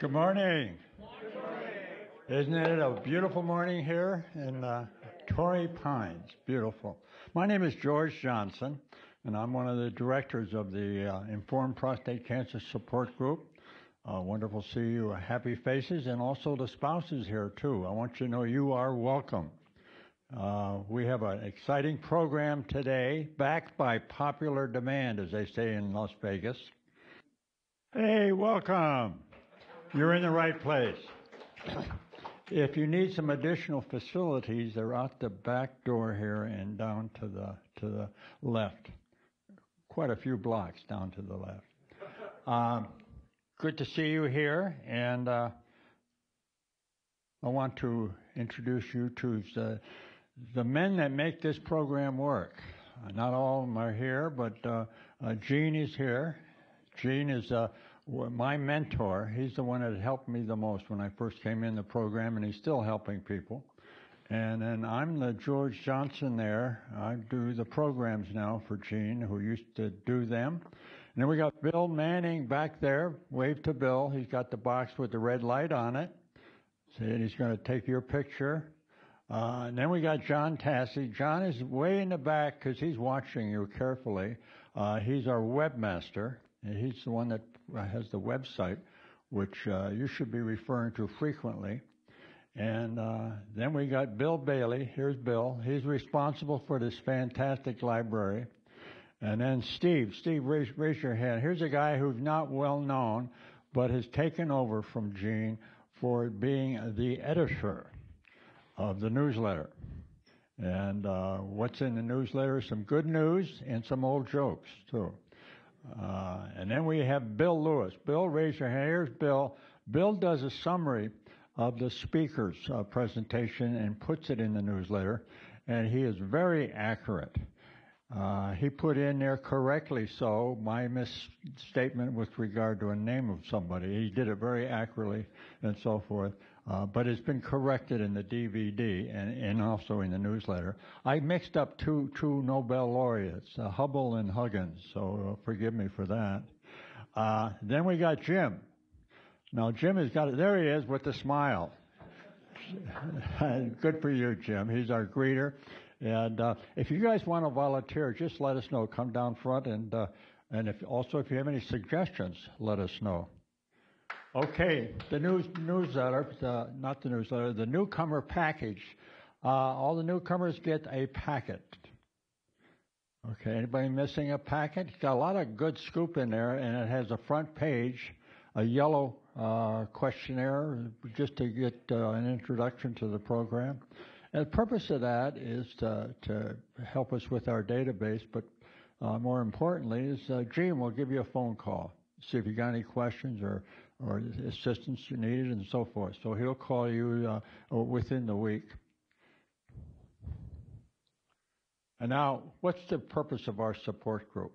Good morning. Good morning. Isn't it a beautiful morning here in uh, Torrey Pines? Beautiful. My name is George Johnson, and I'm one of the directors of the uh, Informed Prostate Cancer Support Group. Uh, wonderful to see you, happy faces, and also the spouses here too. I want you to know you are welcome. Uh, we have an exciting program today, backed by popular demand, as they say in Las Vegas. Hey, welcome. You're in the right place. If you need some additional facilities, they're out the back door here and down to the to the left. Quite a few blocks down to the left. Um, good to see you here, and uh, I want to introduce you to the the men that make this program work. Uh, not all of them are here, but uh, uh, Gene is here. Gene is uh, my mentor. He's the one that helped me the most when I first came in the program, and he's still helping people. And then I'm the George Johnson there. I do the programs now for Gene, who used to do them. And then we got Bill Manning back there. Wave to Bill. He's got the box with the red light on it. and he's going to take your picture. Uh, and then we got John Tassi. John is way in the back because he's watching you carefully. Uh, he's our webmaster. He's the one that has the website, which uh, you should be referring to frequently. And uh, then we got Bill Bailey. Here's Bill. He's responsible for this fantastic library. And then Steve. Steve, raise, raise your hand. Here's a guy who's not well known, but has taken over from Gene for being the editor of the newsletter. And uh, what's in the newsletter? Some good news and some old jokes, too. Uh, and then we have Bill Lewis. Bill, raise your hand. Here's Bill. Bill does a summary of the speaker's uh, presentation and puts it in the newsletter, and he is very accurate. Uh, he put in there correctly so my misstatement with regard to a name of somebody. He did it very accurately and so forth. Uh, but it's been corrected in the DVD and, and, also in the newsletter. I mixed up two two Nobel laureates, uh, Hubble and Huggins, so uh, forgive me for that. Uh, then we got Jim. Now Jim has got it. There he is with the smile. Good for you, Jim. He's our greeter. And uh, if you guys want to volunteer, just let us know. Come down front, and uh, and if also if you have any suggestions, let us know. Okay, the news newsletter, the, not the newsletter, the newcomer package. Uh, all the newcomers get a packet. Okay, anybody missing a packet? Got a lot of good scoop in there, and it has a front page, a yellow uh, questionnaire, just to get uh, an introduction to the program. And the purpose of that is to, to help us with our database, but uh, more importantly is uh, Gene will give you a phone call, see if you got any questions or, or assistance you needed and so forth. So he'll call you uh, within the week. And now, what's the purpose of our support group?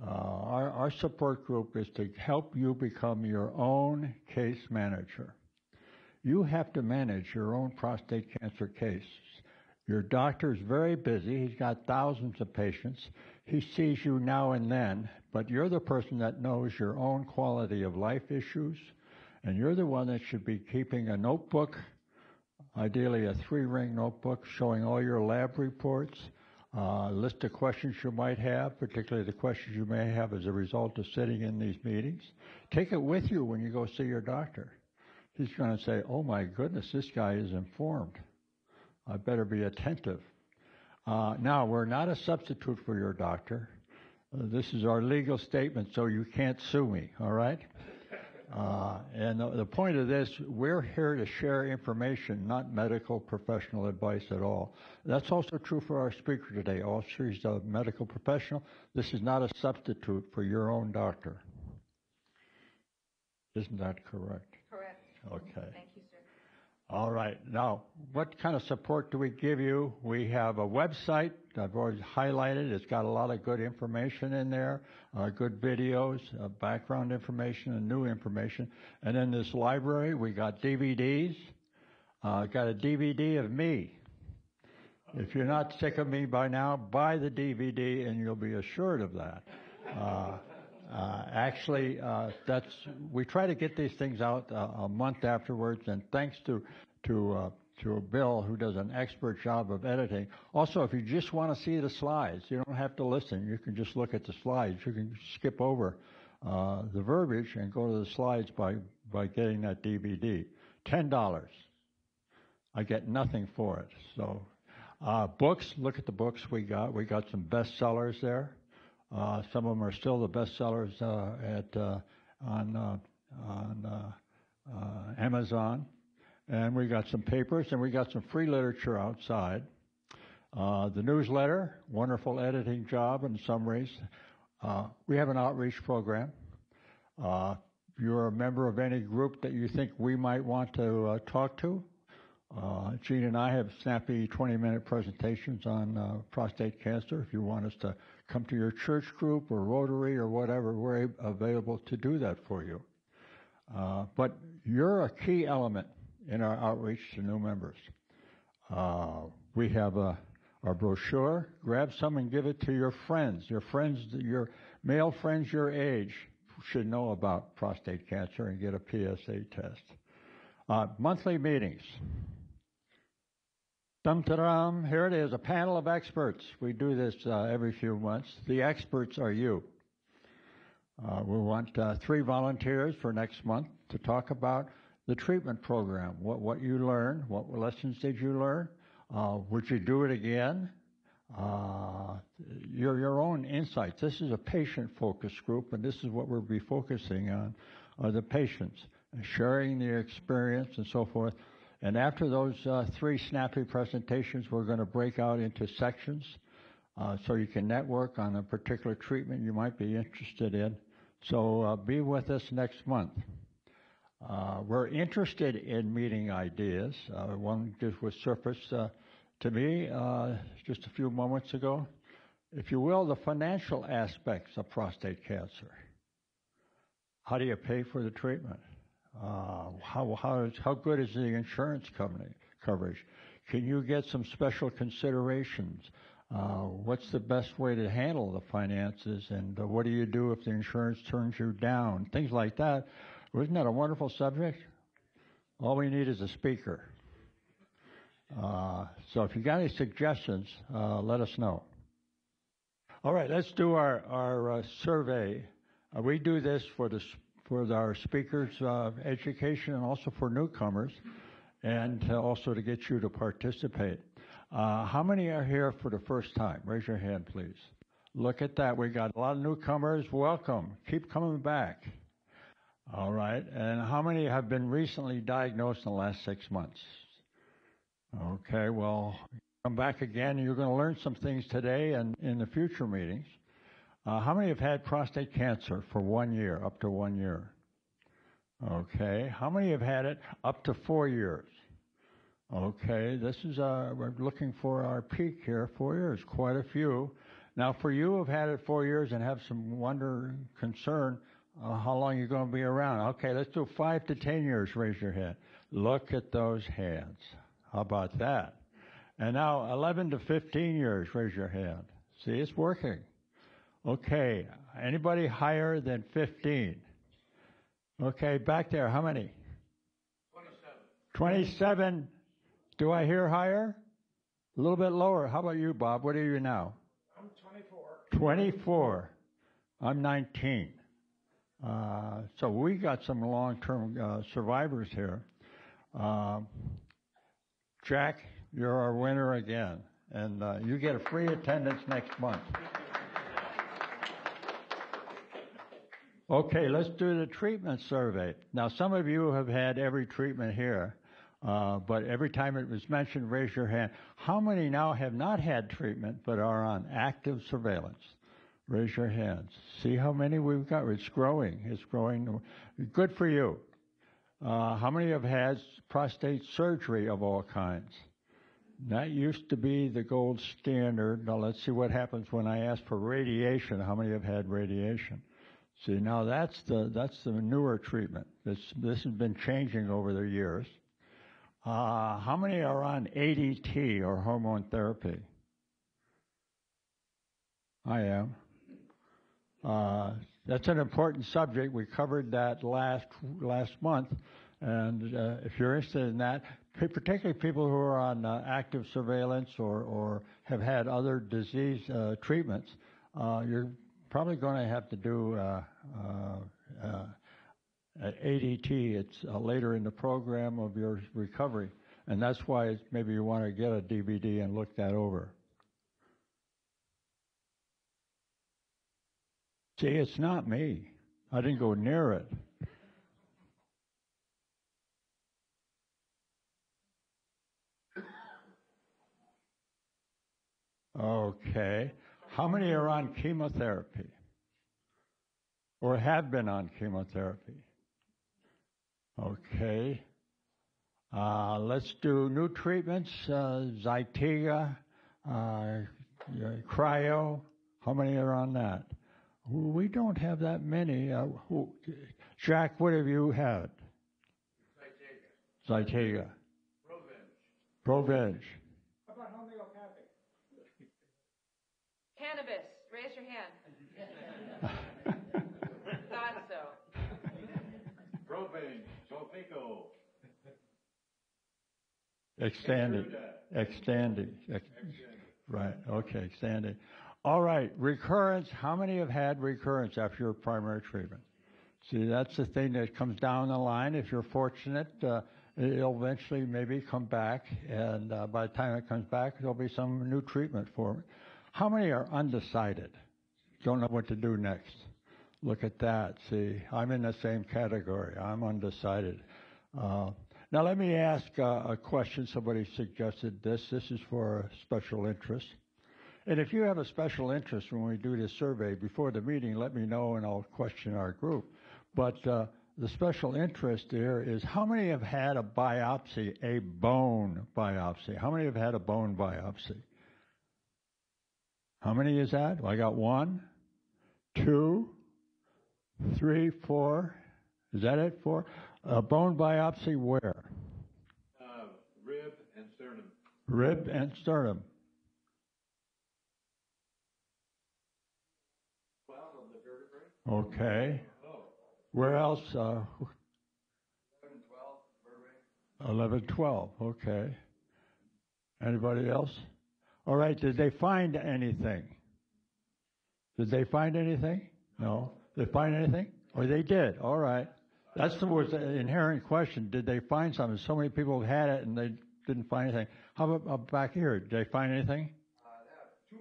Uh, our, our support group is to help you become your own case manager. You have to manage your own prostate cancer case. Your doctor is very busy. He's got thousands of patients. He sees you now and then, but you're the person that knows your own quality of life issues, and you're the one that should be keeping a notebook, ideally a three ring notebook showing all your lab reports, uh, list of questions you might have, particularly the questions you may have as a result of sitting in these meetings. Take it with you when you go see your doctor he's going to say, oh my goodness, this guy is informed. I better be attentive. Uh, now, we're not a substitute for your doctor. Uh, this is our legal statement, so you can't sue me, all right? Uh, and the, the, point of this, we're here to share information, not medical professional advice at all. That's also true for our speaker today. Also, he's a medical professional. This is not a substitute for your own doctor. Isn't that correct? correct? Okay. All right. Now, what kind of support do we give you? We have a website I've already highlighted. It's got a lot of good information in there, uh, good videos, uh, background information, and new information. And in this library, we got DVDs. I uh, got a DVD of me. If you're not sick of me by now, buy the DVD and you'll be assured of that. Uh, actually, uh, that's we try to get these things out uh, a month afterwards, and thanks to to uh, to Bill, who does an expert job of editing. Also, if you just want to see the slides, you don't have to listen. You can just look at the slides. You can skip over uh, the verbiage and go to the slides by by getting that DVD. Ten dollars. I get nothing for it. So, uh, books. Look at the books we got. We got some bestsellers there. Uh, some of them are still the bestsellers uh, at uh, on uh, on uh, uh, Amazon, and we got some papers and we got some free literature outside. the newsletter, wonderful editing job and summaries. we have an outreach program. you're a member of any group that you think we might want to talk to, Gene and I have snappy 20 minute presentations on prostate cancer. If you want us to come to your church group or Rotary or whatever, we're available to do that for you. Uh, but you're a key element in our outreach to new members. Uh, we have a, our brochure. Grab some and give it to your friends. Your friends, your male friends your age should know about prostate cancer and get a PSA test. Uh, monthly meetings. Dum here it is, a panel of experts. We do this uh, every few months. The experts are you. Uh, we want uh, three volunteers for next month to talk about the treatment program. What what you learned? What lessons did you learn? Uh, would you do it again? Uh, your your own insights. This is a patient focused group, and this is what we'll be focusing on: are the patients, sharing the experience and so forth. And after those uh, three snappy presentations, we're going to break out into sections uh, so you can network on a particular treatment you might be interested in. So uh, be with us next month. Uh, we're interested in meeting ideas. Uh, one just was surfaced uh, to me just a few moments ago. If you will, the financial aspects of prostate cancer. How do you pay for the treatment? Uh, how, how, how good is the insurance company coverage? Can you get some special considerations? Uh, what's the best way to handle the finances? And uh, what do you do if the insurance turns you down? Things like that. Isn't that a wonderful subject? All we need is a speaker. Uh, so if you got any suggestions, uh, let us know. All right, let's do our, our uh, survey. we do this for the for our speakers' uh, education and also for newcomers, and also to get you to participate. Uh, how many are here for the first time? Raise your hand, please. Look at that. We got a lot of newcomers. Welcome. Keep coming back. All right. And how many have been recently diagnosed in the last six months? Okay. Well, come back again. You're going to learn some things today and in the future meetings. Uh, how many have had prostate cancer for one year, up to one year? Okay. How many have had it up to four years? Okay. This is, uh, we're looking for our peak here, four years, quite a few. Now, for you who have had it four years and have some wonder, concern, uh, how long you're going to be around. Okay, let's do five to ten years. Raise your hand. Look at those hands. How about that? And now 11 to 15 years. Raise your hand. See, it's working. Okay. Anybody higher than 15? Okay, back there, how many? 27. 27. Do I hear higher? A little bit lower. How about you, Bob? What are you now? I'm 24. 24. I'm 19. Uh, so we got some long-term uh, survivors here. Uh, Jack, you're our winner again, and uh, you get a free attendance next month. Okay, let's do the treatment survey. Now, some of you have had every treatment here, uh, but every time it was mentioned, raise your hand. How many now have not had treatment but are on active surveillance? Raise your hands. See how many we've got? It's growing. It's growing. Good for you. Uh, how many have had prostate surgery of all kinds? That used to be the gold standard. Now let's see what happens when I ask for radiation. How many have had radiation? See, now that's the that's the newer treatment. This this has been changing over the years. Uh, how many are on ADT or hormone therapy? I am. Uh, that's an important subject. We covered that last last month, and uh, if you're interested in that, particularly people who are on uh, active surveillance or or have had other disease uh, treatments, uh, you're probably going to have to do uh, uh, ADT. It's later in the program of your recovery, and that's why maybe you want to get a DVD and look that over. See, it's not me. I didn't go near it. Okay. How many are on chemotherapy? Or have been on chemotherapy? Okay. Uh, let's do new treatments, uh, Zytiga, uh, cryo. How many are on that? We don't have that many. Uh, who, Jack, what have you had? Zytiga. Zytiga. Provenge. Provenge. How about homeopathic? Cannabis. Raise your hand. Thought so. Provenge. Xofigo. Extended. Extended. Right. Okay. Extended. All right, recurrence. How many have had recurrence after your primary treatment? See, that's the thing that comes down the line. If you're fortunate, uh, it'll eventually maybe come back, and uh, by the time it comes back, there'll be some new treatment for it. How many are undecided? Don't know what to do next. Look at that. See, I'm in the same category. I'm undecided. Uh, now, let me ask uh, a question. Somebody suggested this. This is for special interest. And if you have a special interest when we do this survey before the meeting, let me know and I'll question our group. But uh, the special interest there is how many have had a biopsy, a bone biopsy? How many have had a bone biopsy? How many is that? Well, I got one, two, three, four. Is that it? Four? A bone biopsy where? Uh, rib and sternum. Rib and sternum. Okay. Where else? Uh, 11, 12. Okay. Anybody else? All right. Did they find anything? Did they find anything? No. Did they find anything? Or they did. All right. That's the was the inherent question. Did they find something? So many people had it and they didn't find anything. How about uh, back here? Did they find anything? Uh,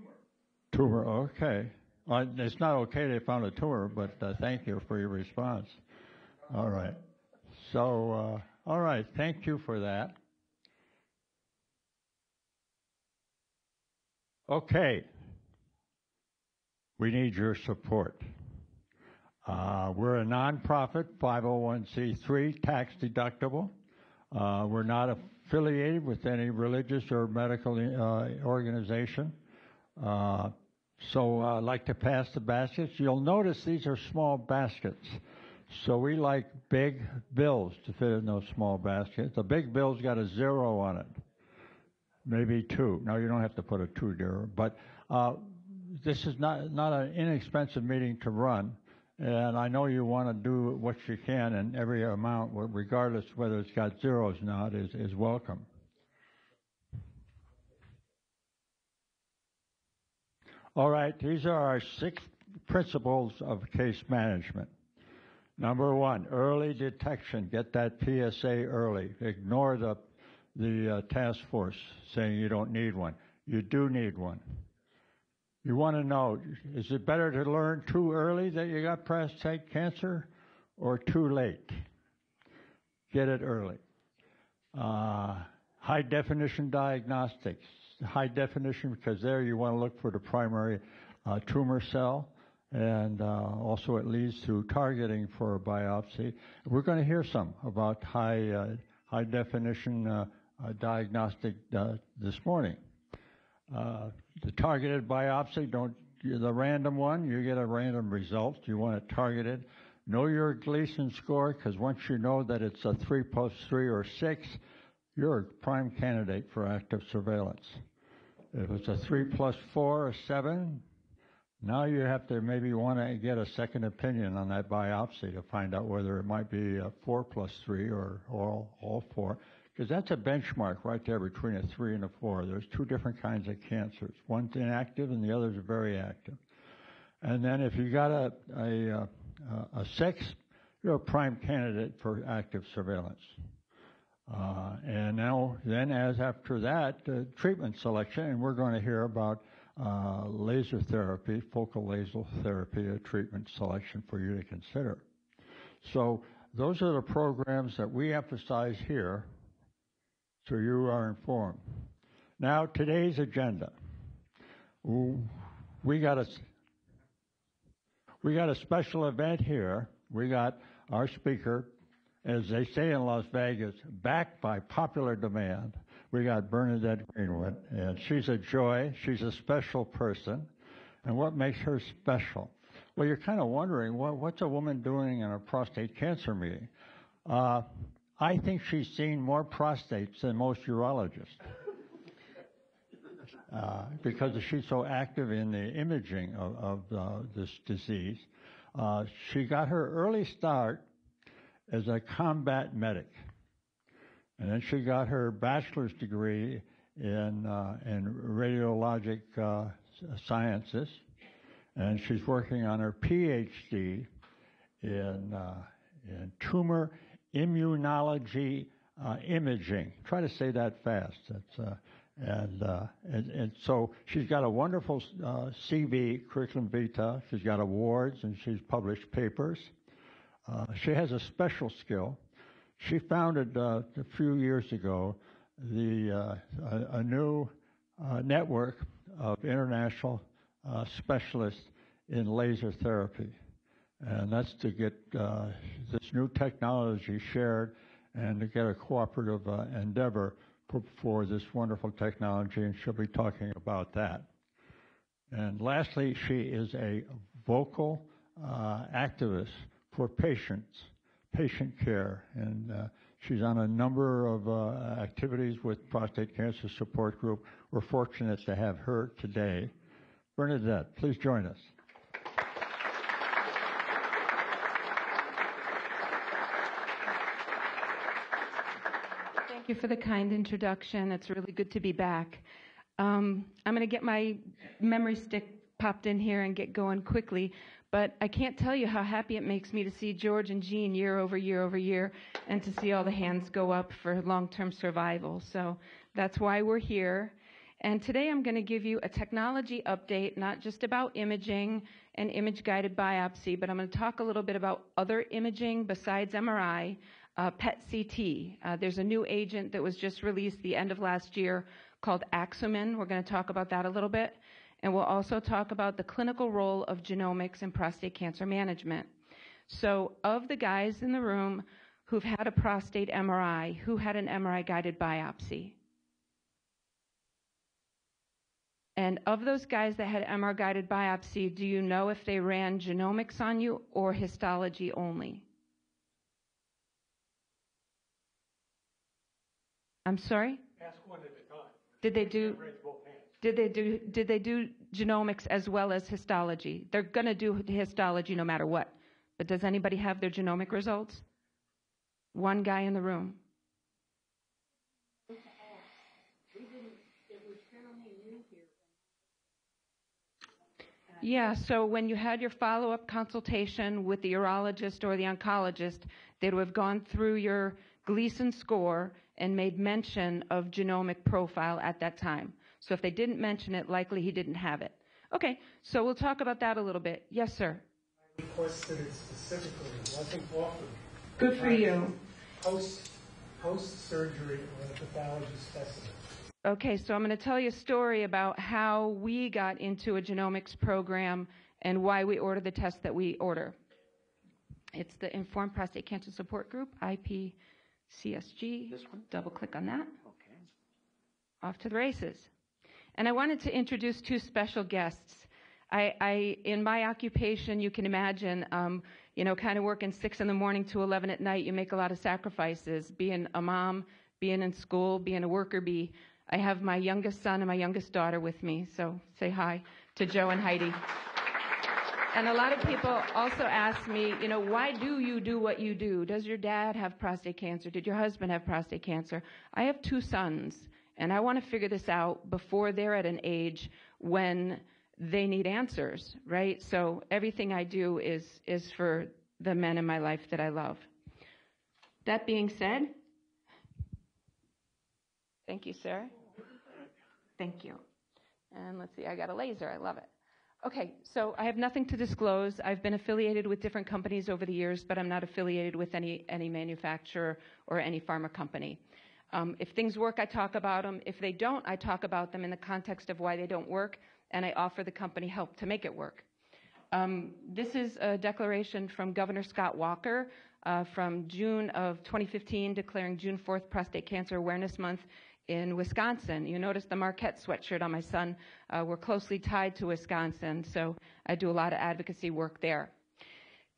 tumor. Tumor. Okay. Well, it's not okay they found a tumor, but uh, thank you for your response. All right. So, uh, all right. Thank you for that. Okay. We need your support. Uh, we're a nonprofit, 501c3, tax deductible. Uh, we're not affiliated with any religious or medical uh, organization. Uh, so uh, I'd like to pass the baskets. You'll notice these are small baskets. So we like big bills to fit in those small baskets. The big bill's got a zero on it, maybe two. Now you don't have to put a two there, but uh, this is not not an inexpensive meeting to run, and I know you want to do what you can, and every amount, regardless whether it's got zeros or not, is is welcome. All right, these are our six principles of case management. Number one, early detection. Get that PSA early. Ignore the, the uh, task force saying you don't need one. You do need one. You want to know, is it better to learn too early that you got prostate cancer or too late? Get it early. Uh, high definition diagnostics high definition because there you want to look for the primary uh, tumor cell and uh, also it leads to targeting for a biopsy. We're going to hear some about high uh, high definition uh, uh, diagnostic this morning. Uh, the targeted biopsy, don't the random one, you get a random result. You want it targeted. Know your Gleason score because once you know that it's a three plus three or six, you're a prime candidate for active surveillance. If it's a three plus four or seven, Now you have to maybe want to get a second opinion on that biopsy to find out whether it might be a 4 plus 3 or all, all 4. Because that's a benchmark right there between a 3 and a 4. There's two different kinds of cancers. One's inactive and the other's very active. And then if you got a, a, a, 6, you're a prime candidate for active surveillance. Uh, and now, then as after that, uh, treatment selection, and we're going to hear about uh, laser therapy, focal laser therapy, a treatment selection for you to consider. So those are the programs that we emphasize here, so you are informed. Now today's agenda. We got a we got a special event here. We got our speaker, as they say in Las Vegas, backed by popular demand we got Bernadette Greenwood, and she's a joy. She's a special person. And what makes her special? Well, you're kind of wondering, well, what's a woman doing in a prostate cancer meeting? Uh, I think she's seen more prostates than most urologists. Uh, because she's so active in the imaging of, of uh, this disease. Uh, she got her early start as a combat medic. And then she got her bachelor's degree in, uh, in radiologic uh, sciences. And she's working on her PhD in, uh, in tumor immunology uh, imaging. Try to say that fast. Uh, and, uh, and, and, so she's got a wonderful CV, curriculum vitae. She's got awards and she's published papers. she has a special skill she founded uh, a few years ago the uh, a, a, new uh, network of international uh, specialists in laser therapy, and that's to get uh, this new technology shared and to get a cooperative uh, endeavor for, for this wonderful technology, and she'll be talking about that. And lastly, she is a vocal activist for patients patient care, and uh, she's on a number of uh, activities with Prostate Cancer Support Group. We're fortunate to have her today. Bernadette, please join us. Thank you for the kind introduction. It's really good to be back. Um, I'm going to get my memory stick popped in here and get going quickly. But I can't tell you how happy it makes me to see George and Gene year over year over year and to see all the hands go up for long-term survival. So that's why we're here. And today I'm going to give you a technology update, not just about imaging and image guided biopsy, but I'm going to talk a little bit about other imaging besides MRI, uh, PET CT. Uh, there's a new agent that was just released the end of last year called Axumin. We're going to talk about that a little bit and we'll also talk about the clinical role of genomics in prostate cancer management. So, of the guys in the room who've had a prostate MRI, who had an MRI guided biopsy? And of those guys that had MR guided biopsy, do you know if they ran genomics on you or histology only? I'm sorry? Ask one at a time. Did they do? Did they do did they do genomics as well as histology? They're going to do histology no matter what. But does anybody have their genomic results? One guy in the room. Yeah, so when you had your follow up consultation with the urologist or the oncologist, they would have gone through your Gleason score and made mention of genomic profile at that time. So if they didn't mention it, likely he didn't have it. Okay, so we'll talk about that a little bit. Yes, sir. I requested it specifically. It wasn't offered. Good for you. Post, post surgery on a pathology specimen. Okay, so I'm going to tell you a story about how we got into a genomics program and why we order the test that we order. It's the Informed Prostate Cancer Support Group, IPCSG. This one? Double click on that. Okay. Off to the races. And I wanted to introduce two special guests. I, I in my occupation, you can imagine, um, you know, kind of working six in the morning to 11 at night, you make a lot of sacrifices. Being a mom, being in school, being a worker bee. I have my youngest son and my youngest daughter with me, so say hi to Joe and Heidi. and a lot of people also ask me, you know, why do you do what you do? Does your dad have prostate cancer? Did your husband have prostate cancer? I have two sons, and I want to figure this out before they're at an age when they need answers, right? So everything I do is is for the men in my life that I love. That being said, thank you, Sarah. Thank you. And let's see, I got a laser. I love it. Okay, so I have nothing to disclose. I've been affiliated with different companies over the years, but I'm not affiliated with any, any manufacturer or any pharma company. Um, if things work, I talk about them. If they don't, I talk about them in the context of why they don't work, and I offer the company help to make it work. Um, this is a declaration from Governor Scott Walker uh, from June of 2015 declaring June 4th Prostate Cancer Awareness Month in Wisconsin. You notice the Marquette sweatshirt on my son. Uh, we're closely tied to Wisconsin, so I do a lot of advocacy work there.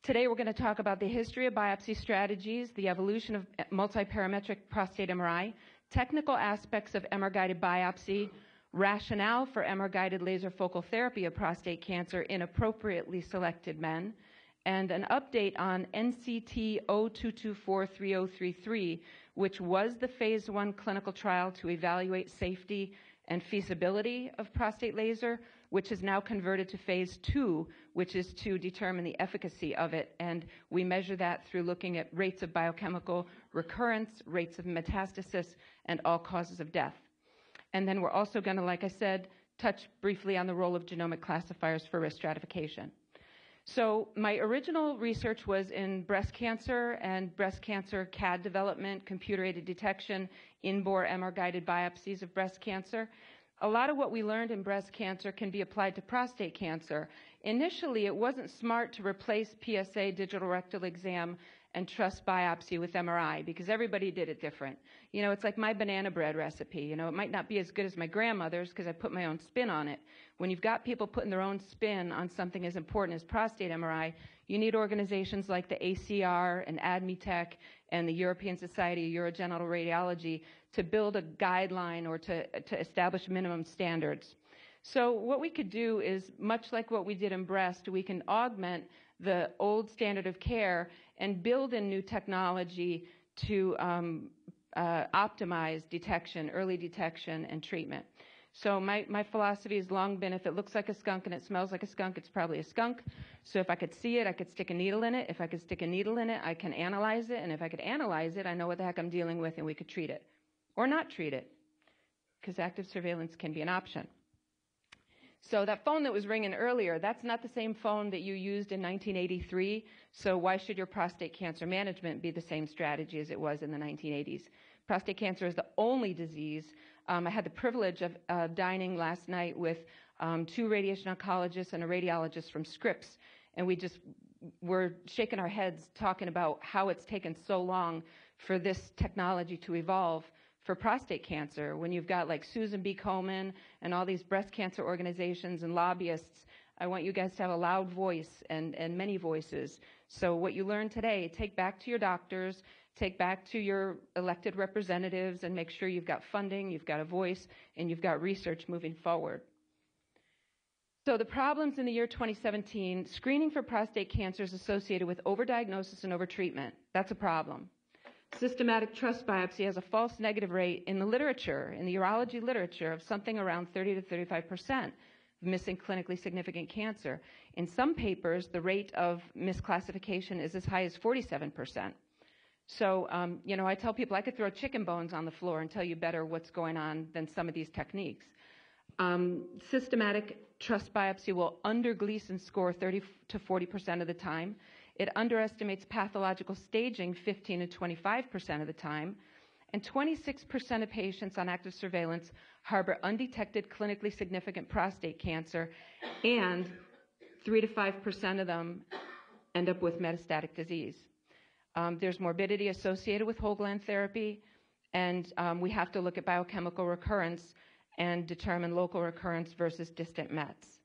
Today we're going to talk about the history of biopsy strategies, the evolution of multiparametric prostate MRI, technical aspects of MR-guided biopsy, rationale for MR-guided laser focal therapy of prostate cancer in appropriately selected men, and an update on NCT 02243033, which was the phase one clinical trial to evaluate safety and feasibility of prostate laser, which is now converted to phase two, which is to determine the efficacy of it. And we measure that through looking at rates of biochemical recurrence, rates of metastasis, and all causes of death. And then we're also going to, like I said, touch briefly on the role of genomic classifiers for risk stratification. So my original research was in breast cancer and breast cancer CAD development, computer-aided detection, in-bore MR-guided biopsies of breast cancer. A lot of what we learned in breast cancer can be applied to prostate cancer. Initially, it wasn't smart to replace PSA digital rectal exam and TRUS biopsy with MRI because everybody did it different. You know, it's like my banana bread recipe. You know, it might not be as good as my grandmother's because I put my own spin on it. When you've got people putting their own spin on something as important as prostate MRI, you need organizations like the ACR and AdMeTech and the European Society of Urogenital Radiology to build a guideline or to, to establish minimum standards. So what we could do is, much like what we did in breast, we can augment the old standard of care and build in new technology to um, uh, optimize detection, early detection, and treatment. So my, my philosophy has long been if it looks like a skunk and it smells like a skunk, it's probably a skunk. So if I could see it, I could stick a needle in it. If I could stick a needle in it, I can analyze it. And if I could analyze it, I know what the heck I'm dealing with and we could treat it. Or not treat it. Because active surveillance can be an option. So that phone that was ringing earlier, that's not the same phone that you used in 1983. So why should your prostate cancer management be the same strategy as it was in the 1980s? Prostate cancer is the only disease. Um, I had the privilege of uh, dining last night with um, two radiation oncologists and a radiologist from Scripps, and we just were shaking our heads talking about how it's taken so long for this technology to evolve for prostate cancer when you've got like Susan B. Komen and all these breast cancer organizations and lobbyists. I want you guys to have a loud voice and, and many voices. So what you learn today, take back to your doctors, take back to your elected representatives and make sure you've got funding, you've got a voice, and you've got research moving forward. So the problems in the year 2017, screening for prostate cancer is associated with overdiagnosis and overtreatment. That's a problem systematic TRUS biopsy has a false negative rate in the literature, in the urology literature, of something around 30 to 35 percent missing clinically significant cancer. In some papers, the rate of misclassification is as high as 47 percent. So, um, you know, I tell people I could throw chicken bones on the floor and tell you better what's going on than some of these techniques. Um, systematic TRUS biopsy will under Gleason score 30 to 40 percent of the time. It underestimates pathological staging 15 to 25% of the time. And 26% of patients on active surveillance harbor undetected clinically significant prostate cancer, and 3 to 5% of them end up with metastatic disease. Um, there's morbidity associated with whole gland therapy, and um, we have to look at biochemical recurrence and determine local recurrence versus distant mets.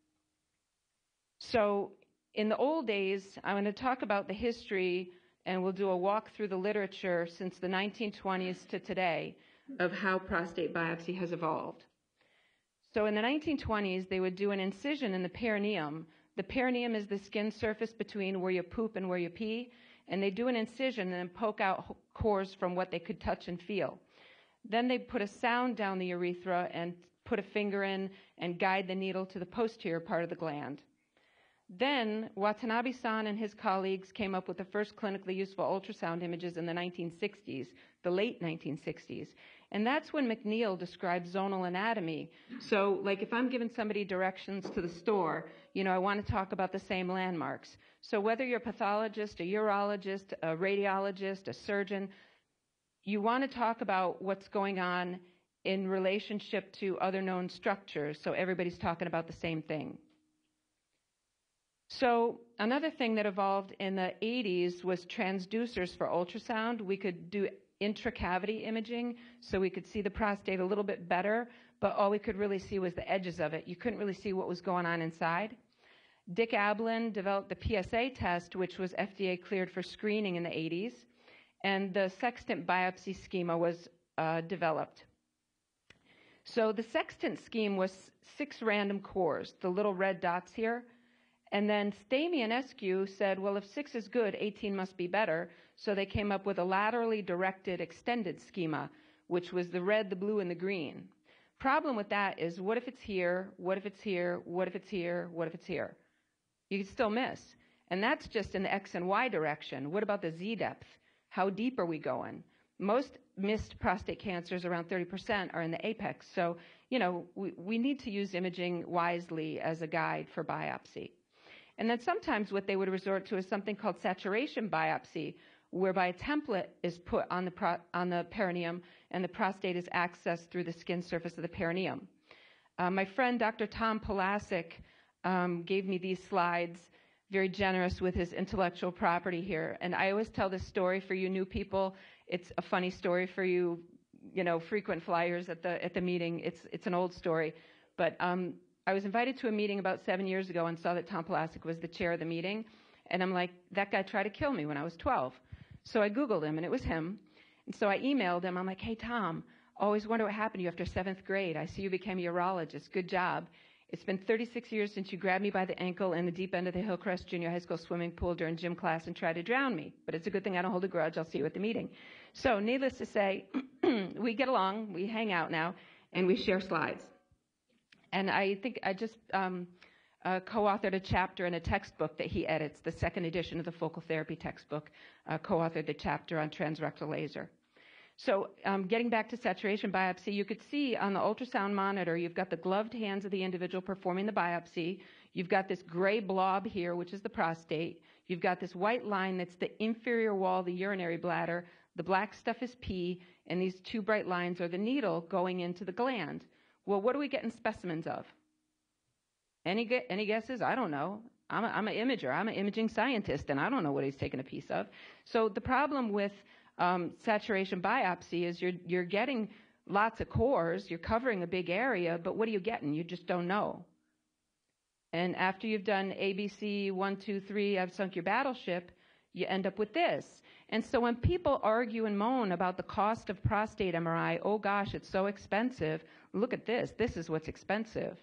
So in the old days, I'm going to talk about the history and we'll do a walk through the literature since the 1920s to today of how prostate biopsy has evolved. So in the 1920s, they would do an incision in the perineum The perineum is the skin surface between where you poop and where you pee, and they do an incision and then poke out cores from what they could touch and feel. Then they put a sound down the urethra and put a finger in and guide the needle to the posterior part of the gland. Then Watanabe san and his colleagues came up with the first clinically useful ultrasound images in the 1960s, the late 1960s. And that's when McNeal described zonal anatomy. So, like if I'm giving somebody directions to the store, you know, I want to talk about the same landmarks. So, whether you're a pathologist, a urologist, a radiologist, a surgeon, you want to talk about what's going on in relationship to other known structures so everybody's talking about the same thing. So another thing that evolved in the 80s was transducers for ultrasound. We could do intracavity imaging, so we could see the prostate a little bit better, but all we could really see was the edges of it. You couldn't really see what was going on inside. Dick Ablin developed the PSA test, which was FDA cleared for screening in the 80s, and the sextant biopsy schema was uh, developed. So the sextant scheme was six random cores, the little red dots here. And then Eskew said, well, if six is good, 18 must be better. So they came up with a laterally directed extended schema, which was the red, the blue, and the green. Problem with that is what if it's here? What if it's here? What if it's here? What if it's here? You can still miss. And that's just in the X and Y direction. What about the Z depth? How deep are we going? Most missed prostate cancers, around 30%, are in the apex. So, you know, we, we need to use imaging wisely as a guide for biopsy. And then sometimes what they would resort to is something called saturation biopsy, whereby a template is put on the, pro- on the perineum and the prostate is accessed through the skin surface of the perineum. Uh, my friend Dr. Tom Polascik um, gave me these slides, very generous with his intellectual property here. And I always tell this story for you new people. It's a funny story for you, you know, frequent flyers at the at the meeting. It's it's an old story, but um, I was invited to a meeting about seven years ago and saw that Tom Polascik was the chair of the meeting. And I'm like, that guy tried to kill me when I was 12. So I Googled him and it was him. And so I emailed him. I'm like, hey, Tom, always wonder what happened to you after seventh grade. I see you became a urologist. Good job. It's been 36 years since you grabbed me by the ankle in the deep end of the Hillcrest Junior High School swimming pool during gym class and tried to drown me. But it's a good thing I don't hold a grudge. I'll see you at the meeting. So, needless to say, we get along, we hang out now, and we share slides. And I think I just um, uh, co-authored a chapter in a textbook that he edits, the second edition of the focal therapy textbook, uh, co-authored the chapter on transrectal laser. So um, getting back to saturation biopsy, you could see on the ultrasound monitor, you've got the gloved hands of the individual performing the biopsy. You've got this gray blob here, which is the prostate. You've got this white line that's the inferior wall of the urinary bladder. The black stuff is pee, and these two bright lines are the needle going into the gland. Well, what are we getting specimens of? Any, any guesses? I don't know. I'm, a, I'm an imager. I'm an imaging scientist, and I don't know what he's taking a piece of. So the problem with um, saturation biopsy is you're, you're getting lots of cores, you're covering a big area, but what are you getting? You just don't know. And after you've done ABC, one, two, three, I've sunk your battleship, you end up with this. And so when people argue and moan about the cost of prostate MRI, oh gosh, it's so expensive, look at this. This is what's expensive.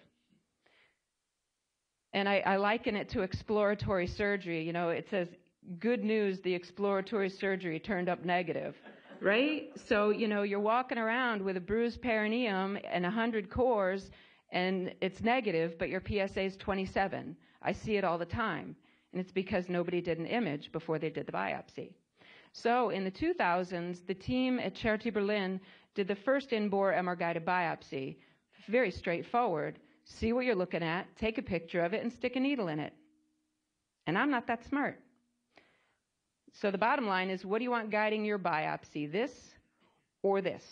And I, I liken it to exploratory surgery. You know, it says, good news, the exploratory surgery turned up negative. Right? So, you know, you're walking around with a bruised perineum and 100 cores and it's negative, but your PSA is 27. I see it all the time. And it's because nobody did an image before they did the biopsy. So in the 2000s, the team at Charité Berlin did the first in-bore MR guided biopsy. Very straightforward. See what you're looking at, take a picture of it, and stick a needle in it. And I'm not that smart. So the bottom line is what do you want guiding your biopsy, this or this?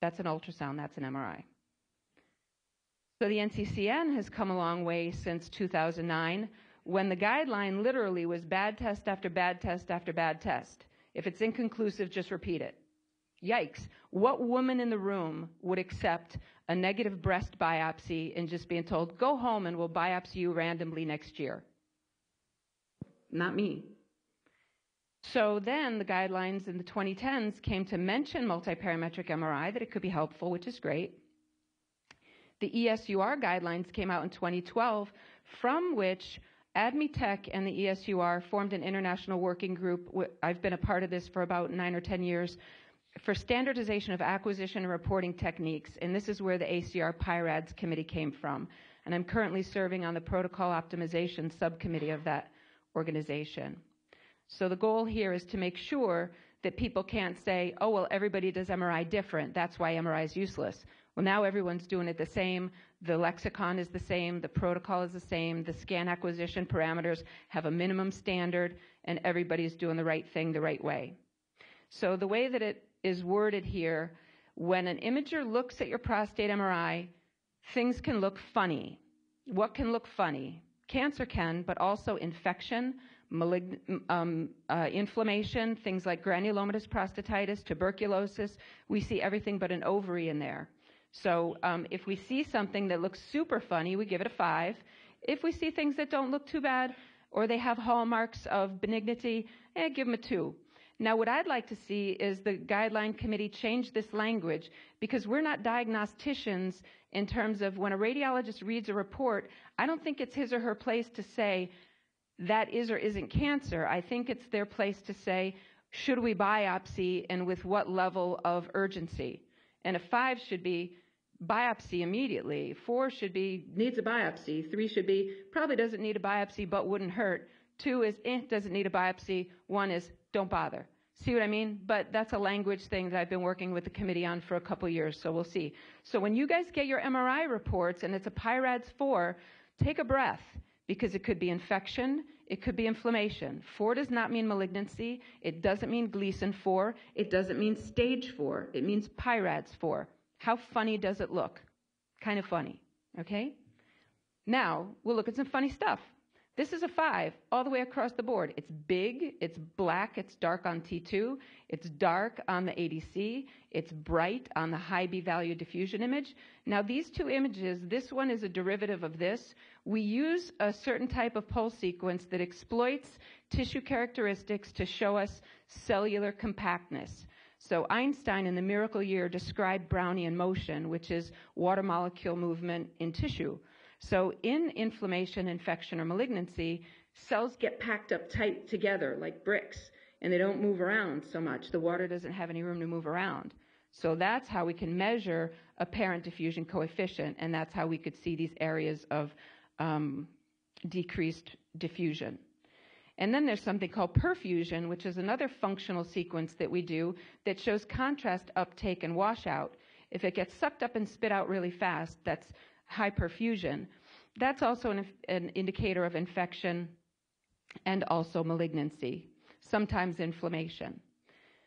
That's an ultrasound, that's an MRI. So the NCCN has come a long way since 2009 when the guideline literally was bad test after bad test after bad test. If it's inconclusive, just repeat it. Yikes. What woman in the room would accept a negative breast biopsy and just being told, go home and we'll biopsy you randomly next year? Not me. So then the guidelines in the 2010s came to mention multiparametric MRI, that it could be helpful, which is great. The ESUR guidelines came out in 2012, from which AdMeTech and the ESUR formed an international working group. I've been a part of this for about nine or 10 years for standardization of acquisition and reporting techniques, and this is where the ACR PIRADS committee came from. And I'm currently serving on the protocol optimization subcommittee of that organization. So the goal here is to make sure that people can't say, oh, well, everybody does MRI different. That's why MRI is useless. Well, now everyone's doing it the same. The lexicon is the same. The protocol is the same. The scan acquisition parameters have a minimum standard, and everybody's doing the right thing the right way. So the way that it is worded here, when an imager looks at your prostate MRI, things can look funny. What can look funny? Cancer can, but also infection, malign, um, uh, inflammation, things like granulomatous prostatitis, tuberculosis. We see everything but an ovary in there. So um, if we see something that looks super funny, we give it a five. If we see things that don't look too bad or they have hallmarks of benignity, eh, give them a two. Now, what I'd like to see is the guideline committee change this language because we're not diagnosticians in terms of when a radiologist reads a report, I don't think it's his or her place to say that is or isn't cancer. I think it's their place to say, should we biopsy and with what level of urgency? And a five should be biopsy immediately. Four should be needs a biopsy. Three should be probably doesn't need a biopsy but wouldn't hurt. Two is eh, doesn't need a biopsy. One is don't bother. See what I mean? But that's a language thing that I've been working with the committee on for a couple years, so we'll see. So when you guys get your MRI reports and it's a PIRADS 4, take a breath because it could be infection, it could be inflammation. 4 does not mean malignancy, it doesn't mean Gleason 4, it doesn't mean stage 4, it means PIRADS 4. How funny does it look? Kind of funny, okay? Now, we'll look at some funny stuff. This is a five all the way across the board. It's big, it's black, it's dark on T2, it's dark on the ADC, it's bright on the high B value diffusion image. Now, these two images, this one is a derivative of this. We use a certain type of pulse sequence that exploits tissue characteristics to show us cellular compactness. So Einstein in the miracle year described Brownian motion, which is water molecule movement in tissue. So in inflammation, infection, or malignancy, cells get packed up tight together like bricks, and they don't move around so much. The water doesn't have any room to move around. So that's how we can measure apparent diffusion coefficient, and that's how we could see these areas of um, decreased diffusion. And then there's something called perfusion, which is another functional sequence that we do that shows contrast uptake and washout. If it gets sucked up and spit out really fast, that's high perfusion. That's also an, an, indicator of infection and also malignancy, sometimes inflammation.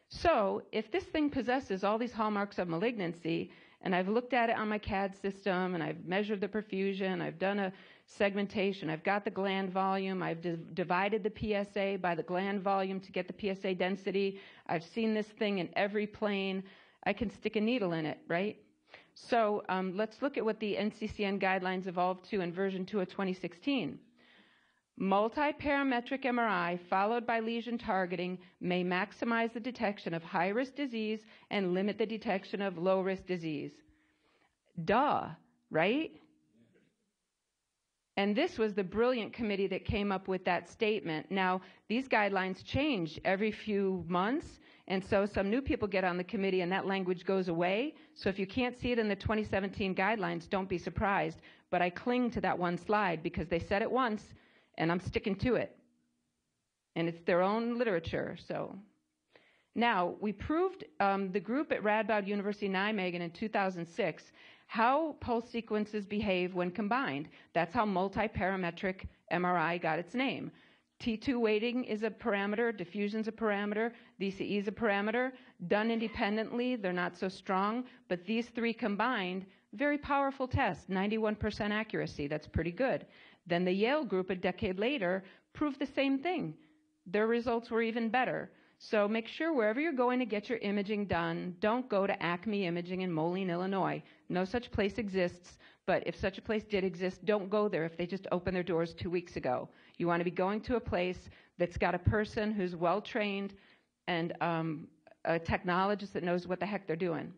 So, if this thing possesses all these hallmarks of malignancy, and I've looked at it on my CAD system, and I've measured the perfusion, I've done a segmentation, I've got the gland volume, I've divided the PSA by the gland volume to get the PSA density, I've seen this thing in every plane, I can stick a needle in it, right? So um, let's look at what the NCCN guidelines evolved to in version 2 of 2016. Multi-parametric MRI followed by lesion targeting may maximize the detection of high-risk disease and limit the detection of low-risk disease. Duh, right? And this was the brilliant committee that came up with that statement. Now, these guidelines change every few months, and so some new people get on the committee and that language goes away. So if you can't see it in the 2017 guidelines, don't be surprised. But I cling to that one slide because they said it once and I'm sticking to it. And it's their own literature, so. Now, we proved um, the group at Radboud University Nijmegen in 2006 how pulse sequences behave when combined. That's how multi-parametric MRI got its name. T2 weighting is a parameter, diffusion's a parameter, DCE is a parameter. Done independently, they're not so strong, but these three combined, very powerful test, 91% accuracy, that's pretty good. Then the Yale group a decade later proved the same thing. Their results were even better. So make sure wherever you're going to get your imaging done, don't go to Acme Imaging in Moline, Illinois. No such place exists, but if such a place did exist, don't go there if they just opened their doors two weeks ago. You want to be going to a place that's got a person who's well trained and um, a technologist that knows what the heck they're doing.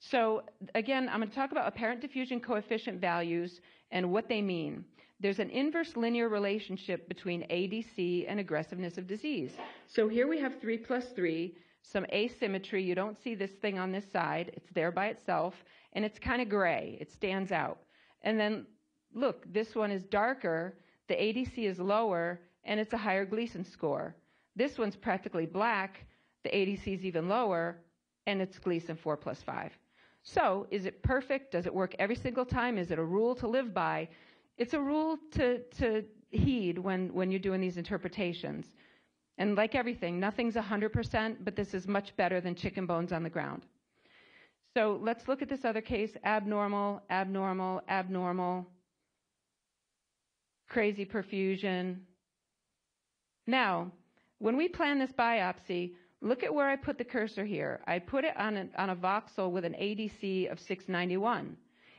So again, I'm going to talk about apparent diffusion coefficient values and what they mean. There's an inverse linear relationship between ADC and aggressiveness of disease. So here we have 3 plus 3, some asymmetry. You don't see this thing on this side. It's there by itself, and it's kind of gray. It stands out. And then look, this one is darker, the ADC is lower, and it's a higher Gleason score. This one's practically black, the ADC is even lower, and it's Gleason 4 plus 5. So, is it perfect? Does it work every single time? Is it a rule to live by? It's a rule to, to heed when, when you're doing these interpretations. And like everything, nothing's 100%, but this is much better than chicken bones on the ground. So let's look at this other case abnormal, abnormal, abnormal, crazy perfusion. Now, when we plan this biopsy, look at where I put the cursor here. I put it on a, on a voxel with an ADC of 691.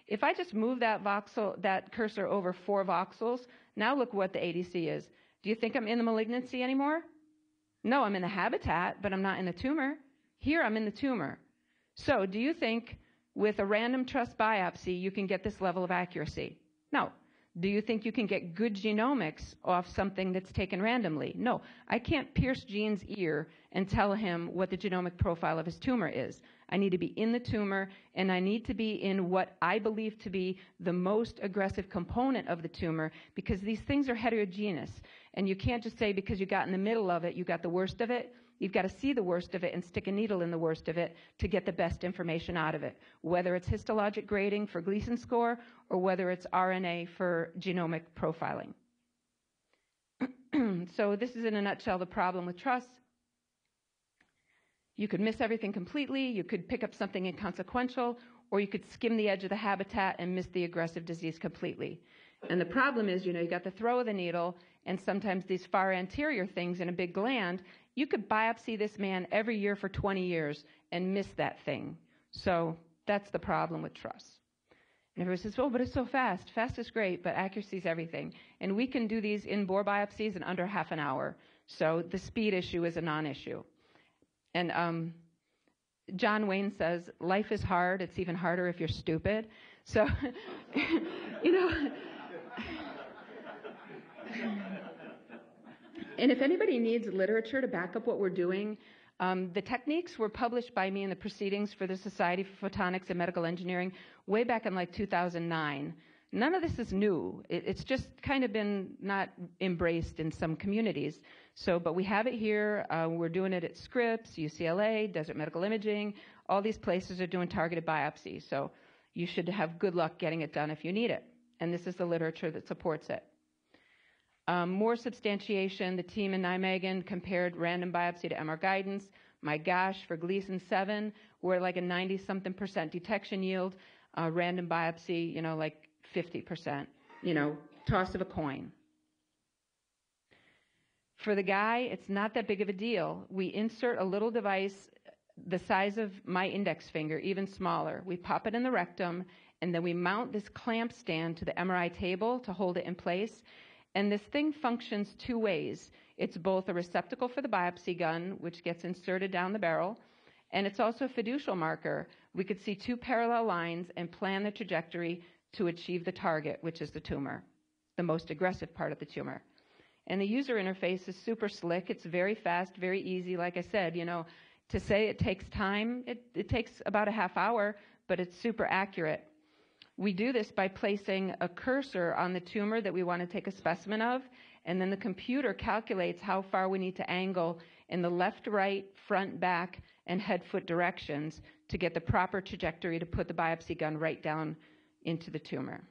If I just move that voxel, that cursor over four voxels, now look what the ADC is. Do you think I'm in the malignancy anymore? No, I'm in the habitat, but I'm not in the tumor. Here I'm in the tumor. So do you think with a random TRUS biopsy you can get this level of accuracy? No. Do you think you can get good genomics off something that's taken randomly? No. I can't pierce Gene's ear and tell him what the genomic profile of his tumor is. I need to be in the tumor and I need to be in what I believe to be the most aggressive component of the tumor because these things are heterogeneous. And you can't just say because you got in the middle of it, you got the worst of it. You've got to see the worst of it and stick a needle in the worst of it to get the best information out of it, whether it's histologic grading for Gleason score or whether it's RNA for genomic profiling. so this is in a nutshell the problem with TRUS. You could miss everything completely, you could pick up something inconsequential, or you could skim the edge of the habitat and miss the aggressive disease completely. And the problem is, you know, you got the throw of the needle, and sometimes these far anterior things in a big gland, you could biopsy this man every year for 20 years and miss that thing. So that's the problem with TRUS. And everyone says, oh, but it's so fast. Fast is great, but accuracy is everything. And we can do these in bore biopsies in under half an hour. So the speed issue is a non-issue. And um, John Wayne says, life is hard. It's even harder if you're stupid. So, you know. and if anybody needs literature to back up what we're doing, um, the techniques were published by me in the proceedings for the Society for Photonics and Medical Engineering way back in like 2009. None of this is new. It, it's just kind of been not embraced in some communities. So, but we have it here. Uh, we're doing it at Scripps, UCLA, Desert Medical Imaging. All these places are doing targeted biopsy. So you should have good luck getting it done if you need it. And this is the literature that supports it. Um, more substantiation. The team in Nijmegen compared random biopsy to MR guidance. My gosh, for Gleason 7, we're like a 90 something percent detection yield. Uh, random biopsy, you know, like 50 percent. You know, toss of a coin. For the guy, it's not that big of a deal. We insert a little device the size of my index finger, even smaller. We pop it in the rectum, and then we mount this clamp stand to the MRI table to hold it in place. And this thing functions two ways. It's both a receptacle for the biopsy gun, which gets inserted down the barrel, and it's also a fiducial marker. We could see two parallel lines and plan the trajectory to achieve the target, which is the tumor, the most aggressive part of the tumor. And the user interface is super slick. It's very fast, very easy. Like I said, you know, to say it takes time, it, it takes about a half hour, but it's super accurate. We do this by placing a cursor on the tumor that we want to take a specimen of, and then the computer calculates how far we need to angle in the left, right, front, back, and head foot directions to get the proper trajectory to put the biopsy gun right down into the tumor.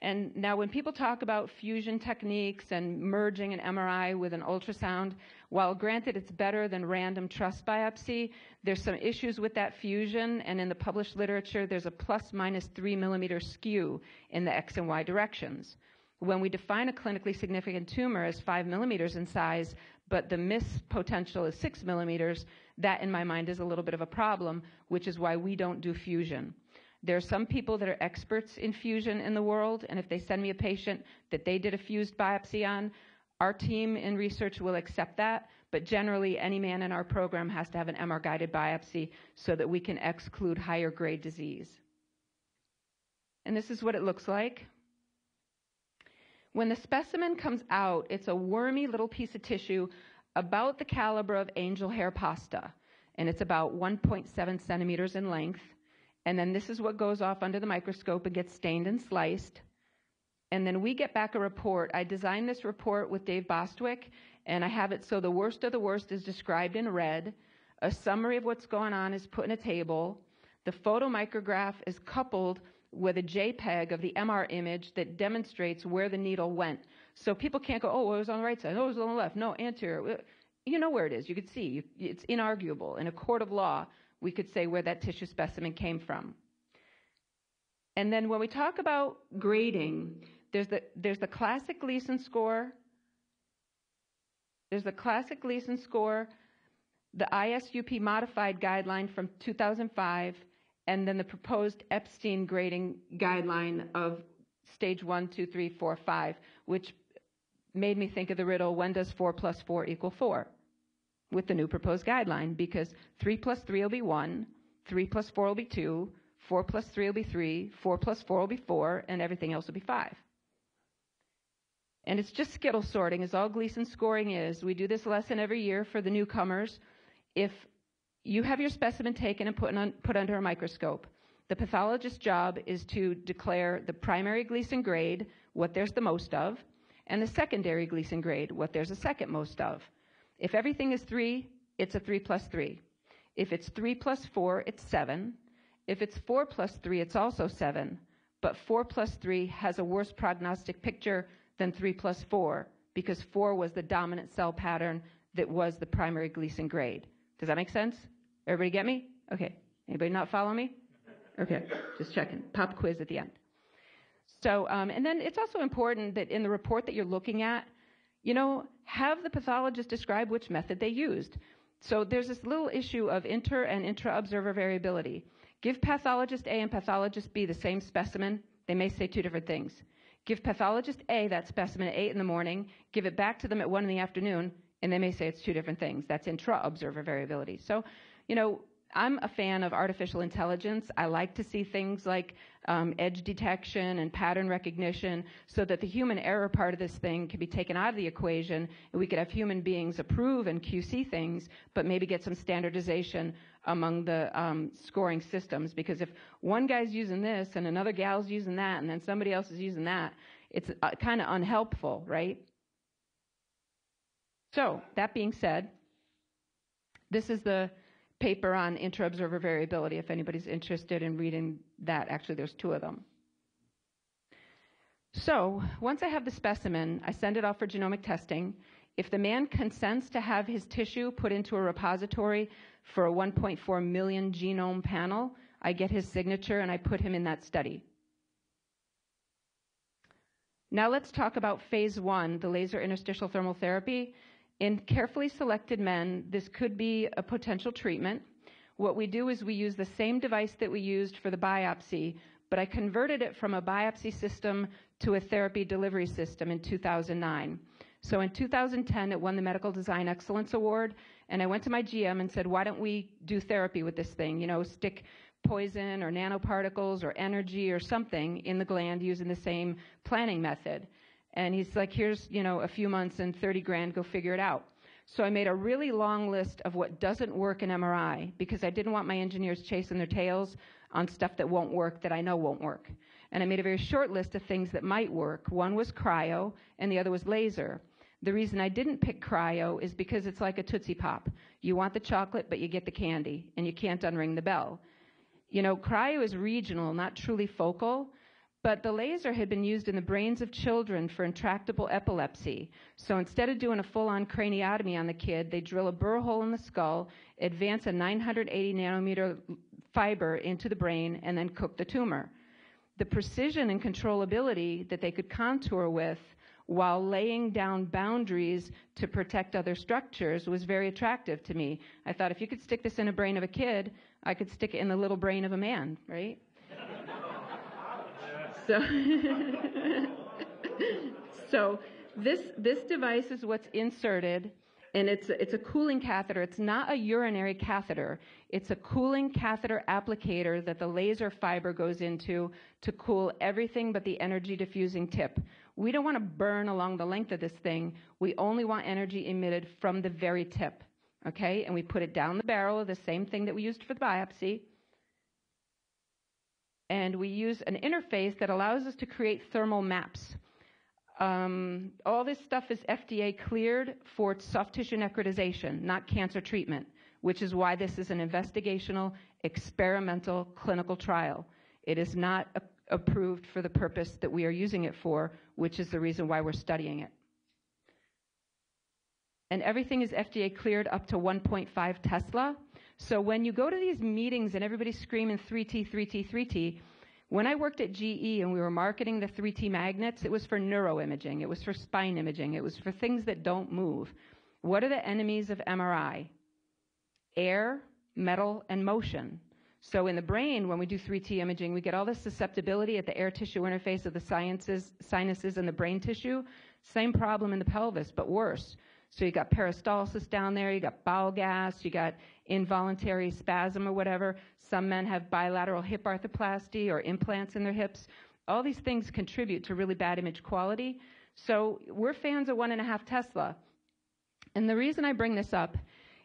And now when people talk about fusion techniques and merging an MRI with an ultrasound, while granted it's better than random TRUS biopsy, there's some issues with that fusion, and in the published literature, there's a plus minus three millimeter skew in the X and Y directions. When we define a clinically significant tumor as five millimeters in size, but the miss potential is six millimeters, that in my mind is a little bit of a problem, which is why we don't do fusion. There are some people that are experts in fusion in the world, and if they send me a patient that they did a fused biopsy on, Our team in research will accept that, but generally, any man in our program has to have an MR guided biopsy so that we can exclude higher grade disease. And this is what it looks like. When the specimen comes out, it's a wormy little piece of tissue about the caliber of angel hair pasta, and it's about 1.7 centimeters in length. And then this is what goes off under the microscope and gets stained and sliced. And then we get back a report. I designed this report with Dave Bostwick, and I have it so the worst of the worst is described in red. A summary of what's going on is put in a table. The photomicrograph is coupled with a JPEG of the MR image that demonstrates where the needle went. So people can't go, oh, it was on the right side, oh, it was on the left, no, anterior. You know where it is. You could see. It's inarguable. In a court of law, we could say where that tissue specimen came from. And then when we talk about grading, there's the, there's the classic Gleason score. There's the classic Gleason score, the ISUP modified guideline from 2005, and then the proposed Epstein grading guideline of stage one, two, three, four, five, which made me think of the riddle, when does four plus four equal four? With the new proposed guideline, because three plus three will be one, three plus four will be two, four plus three will be three, four plus four will be four, and everything else will be five. And it's just skittle sorting is all Gleason scoring is. We do this lesson every year for the newcomers. If you have your specimen taken and put, on, put under a microscope, the pathologist's job is to declare the primary Gleason grade, what there's the most of, and the secondary Gleason grade, what there's a second most of. If everything is three, it's a three plus three. If it's three plus four, it's seven. If it's four plus three, it's also seven. But four plus three has a worse prognostic picture than 3 plus 4 because 4 was the dominant cell pattern that was the primary Gleason grade. Does that make sense? Everybody get me? Okay. Anybody not follow me? Okay. Just checking. Pop quiz at the end. So, um, and then it's also important that in the report that you're looking at, you know, have the pathologist describe which method they used. So there's this little issue of inter and intra-observer variability. Give pathologist A and pathologist B the same specimen, they may say two different things. Give pathologist A that specimen at 8 in the morning, give it back to them at 1 in the afternoon, and they may say it's two different things. That's intra-observer variability. So, you know, I'm a fan of artificial intelligence. I like to see things like um, edge detection and pattern recognition so that the human error part of this thing can be taken out of the equation and we could have human beings approve and QC things, but maybe get some standardization among the um, scoring systems. Because if one guy's using this and another gal's using that and then somebody else is using that, it's uh, kind of unhelpful, right? So, that being said, this is the paper on intra-observer variability if anybody's interested in reading that. Actually, there's two of them. So, once I have the specimen, I send it off for genomic testing. If the man consents to have his tissue put into a repository for a 1.4 million genome panel, I get his signature and I put him in that study. Now let's talk about phase one, the laser interstitial thermal therapy. In carefully selected men, this could be a potential treatment. What we do is we use the same device that we used for the biopsy, but I converted it from a biopsy system to a therapy delivery system in 2009. So in 2010, it won the Medical Design Excellence Award, and I went to my GM and said, why don't we do therapy with this thing? You know, stick poison or nanoparticles or energy or something in the gland using the same planning method. And he's like, here's, you know, a few months and 30 grand, go figure it out. So I made a really long list of what doesn't work in MRI because I didn't want my engineers chasing their tails on stuff that won't work that I know won't work. And I made a very short list of things that might work. One was cryo and the other was laser. The reason I didn't pick cryo is because it's like a Tootsie Pop. You want the chocolate, but you get the candy, and you can't unring the bell. You know, cryo is regional, not truly focal. But the laser had been used in the brains of children for intractable epilepsy. So instead of doing a full on craniotomy on the kid, they drill a burr hole in the skull, advance a 980 nanometer fiber into the brain, and then cook the tumor. The precision and controllability that they could contour with while laying down boundaries to protect other structures was very attractive to me. I thought if you could stick this in a brain of a kid, I could stick it in the little brain of a man, right? So, so This, this device is what's inserted, and it's, it's a cooling catheter. It's not a urinary catheter. It's a cooling catheter applicator that the laser fiber goes into to cool everything but the energy diffusing tip. We don't want to burn along the length of this thing. We only want energy emitted from the very tip. Okay? And we put it down the barrel of the same thing that we used for the biopsy. And we use an interface that allows us to create thermal maps. Um, all this stuff is FDA cleared for soft tissue necrotization, not cancer treatment, which is why this is an investigational, experimental clinical trial. It is not a, approved for the purpose that we are using it for, which is the reason why we're studying it. And everything is FDA cleared up to 1.5 Tesla. So when you go to these meetings and everybody's screaming 3T, 3T, 3T, when I worked at GE and we were marketing the 3T magnets, it was for neuroimaging, it was for spine imaging, it was for things that don't move. What are the enemies of MRI? Air, metal, and motion. So in the brain, when we do 3T imaging, we get all this susceptibility at the air tissue interface of the sciences, sinuses and the brain tissue. Same problem in the pelvis, but worse. So you got peristalsis down there, you got bowel gas, you got involuntary spasm or whatever. Some men have bilateral hip arthroplasty or implants in their hips. All these things contribute to really bad image quality. So we're fans of one and a half Tesla. And the reason I bring this up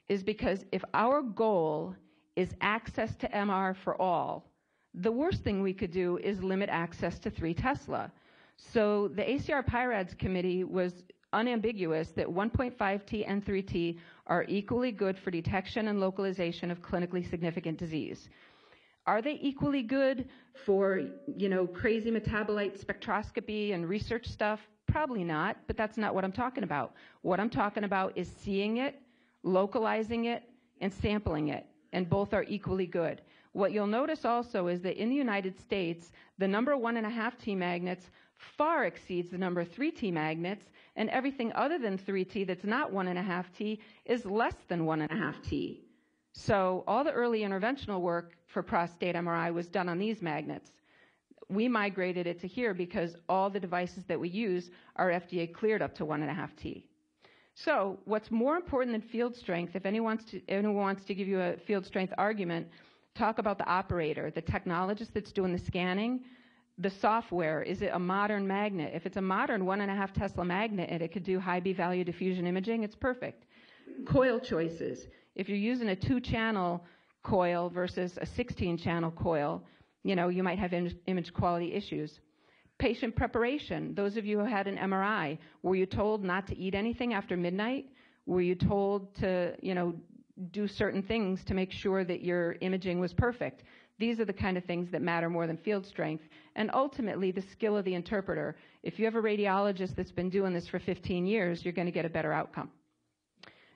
is because if our goal is access to MR for all, the worst thing we could do is limit access to 3 Tesla. So the ACR PIRADS committee was unambiguous that 1.5T and 3T are equally good for detection and localization of clinically significant disease. Are they equally good for, you know, crazy metabolite spectroscopy and research stuff? Probably not, but that's not what I'm talking about. What I'm talking about is seeing it, localizing it, and sampling it, and both are equally good. What you'll notice also is that in the United States, the number one and a half T magnets far exceeds the number 3T magnets, and everything other than 3T that's not 1.5T is less than 1.5T. So all the early interventional work for prostate MRI was done on these magnets. We migrated it to here because all the devices that we use are FDA cleared up to 1.5T. So what's more important than field strength, if anyone wants, to, anyone wants to give you a field strength argument, talk about the operator, the technologist that's doing the scanning, the software, is it a modern magnet? If it's a modern one and a half Tesla magnet and it could do high B value diffusion imaging, it's perfect. Coil choices. If you're using a two channel coil versus a 16 channel coil, you know, you might have Im- image quality issues. Patient preparation. Those of you who had an MRI, were you told not to eat anything after midnight? Were you told to, you know, do certain things to make sure that your imaging was perfect? These are the kind of things that matter more than field strength. And ultimately, the skill of the interpreter. If you have a radiologist that's been doing this for 15 years, you're going to get a better outcome.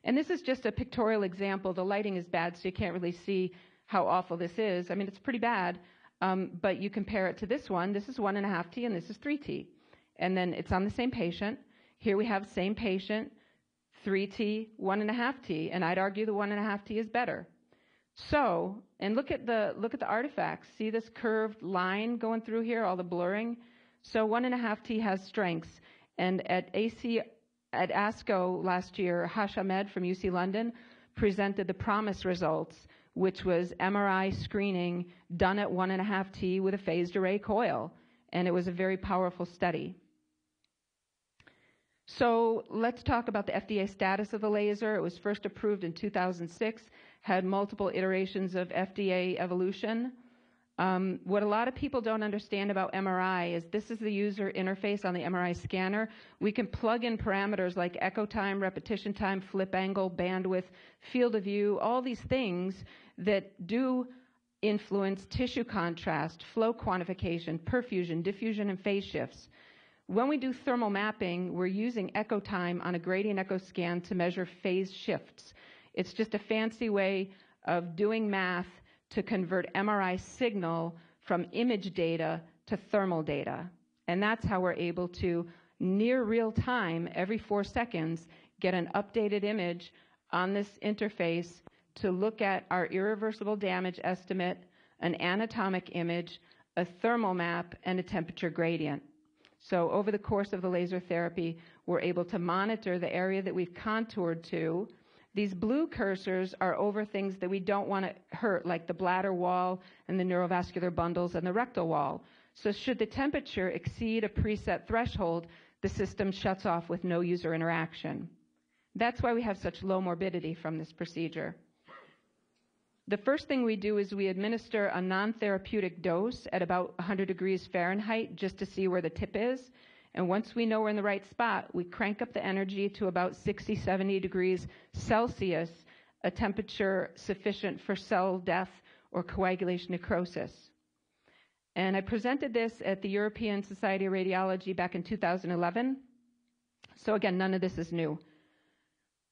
And this is just a pictorial example. The lighting is bad, so you can't really see how awful this is. I mean, it's pretty bad. Um, but you compare it to this one. This is one and a half T, and this is three T. And then it's on the same patient. Here we have same patient, three T, one and a half T, and I'd argue the one and a half T is better. So, and look at the look at the artifacts. See this curved line going through here, all the blurring. So one and a half T has strengths. And at AC at ASCO last year, Hash Ahmed from UC London presented the PROMISE results, which was MRI screening done at one and a half T with a phased array coil. And it was a very powerful study. So let's talk about the FDA status of the laser. It was first approved in 2006 had multiple iterations of FDA evolution. Um, what a lot of people don't understand about MRI is this is the user interface on the MRI scanner. We can plug in parameters like echo time, repetition time, flip angle, bandwidth, field of view, all these things that do influence tissue contrast, flow quantification, perfusion, diffusion, and phase shifts. When we do thermal mapping, we're using echo time on a gradient echo scan to measure phase shifts. It's just a fancy way of doing math to convert MRI signal from image data to thermal data. And that's how we're able to, near real time, every four seconds, get an updated image on this interface to look at our irreversible damage estimate, an anatomic image, a thermal map, and a temperature gradient. So over the course of the laser therapy, we're able to monitor the area that we've contoured to. These blue cursors are over things that we don't want to hurt, like the bladder wall and the neurovascular bundles and the rectal wall. So should the temperature exceed a preset threshold, the system shuts off with no user interaction. That's why we have such low morbidity from this procedure. The first thing we do is we administer a non-therapeutic dose at about 100 degrees Fahrenheit just to see where the tip is. And once we know we're in the right spot, we crank up the energy to about 60, 70 degrees Celsius, a temperature sufficient for cell death or coagulation necrosis. And I presented this at the European Society of Radiology back in 2011. So again, none of this is new.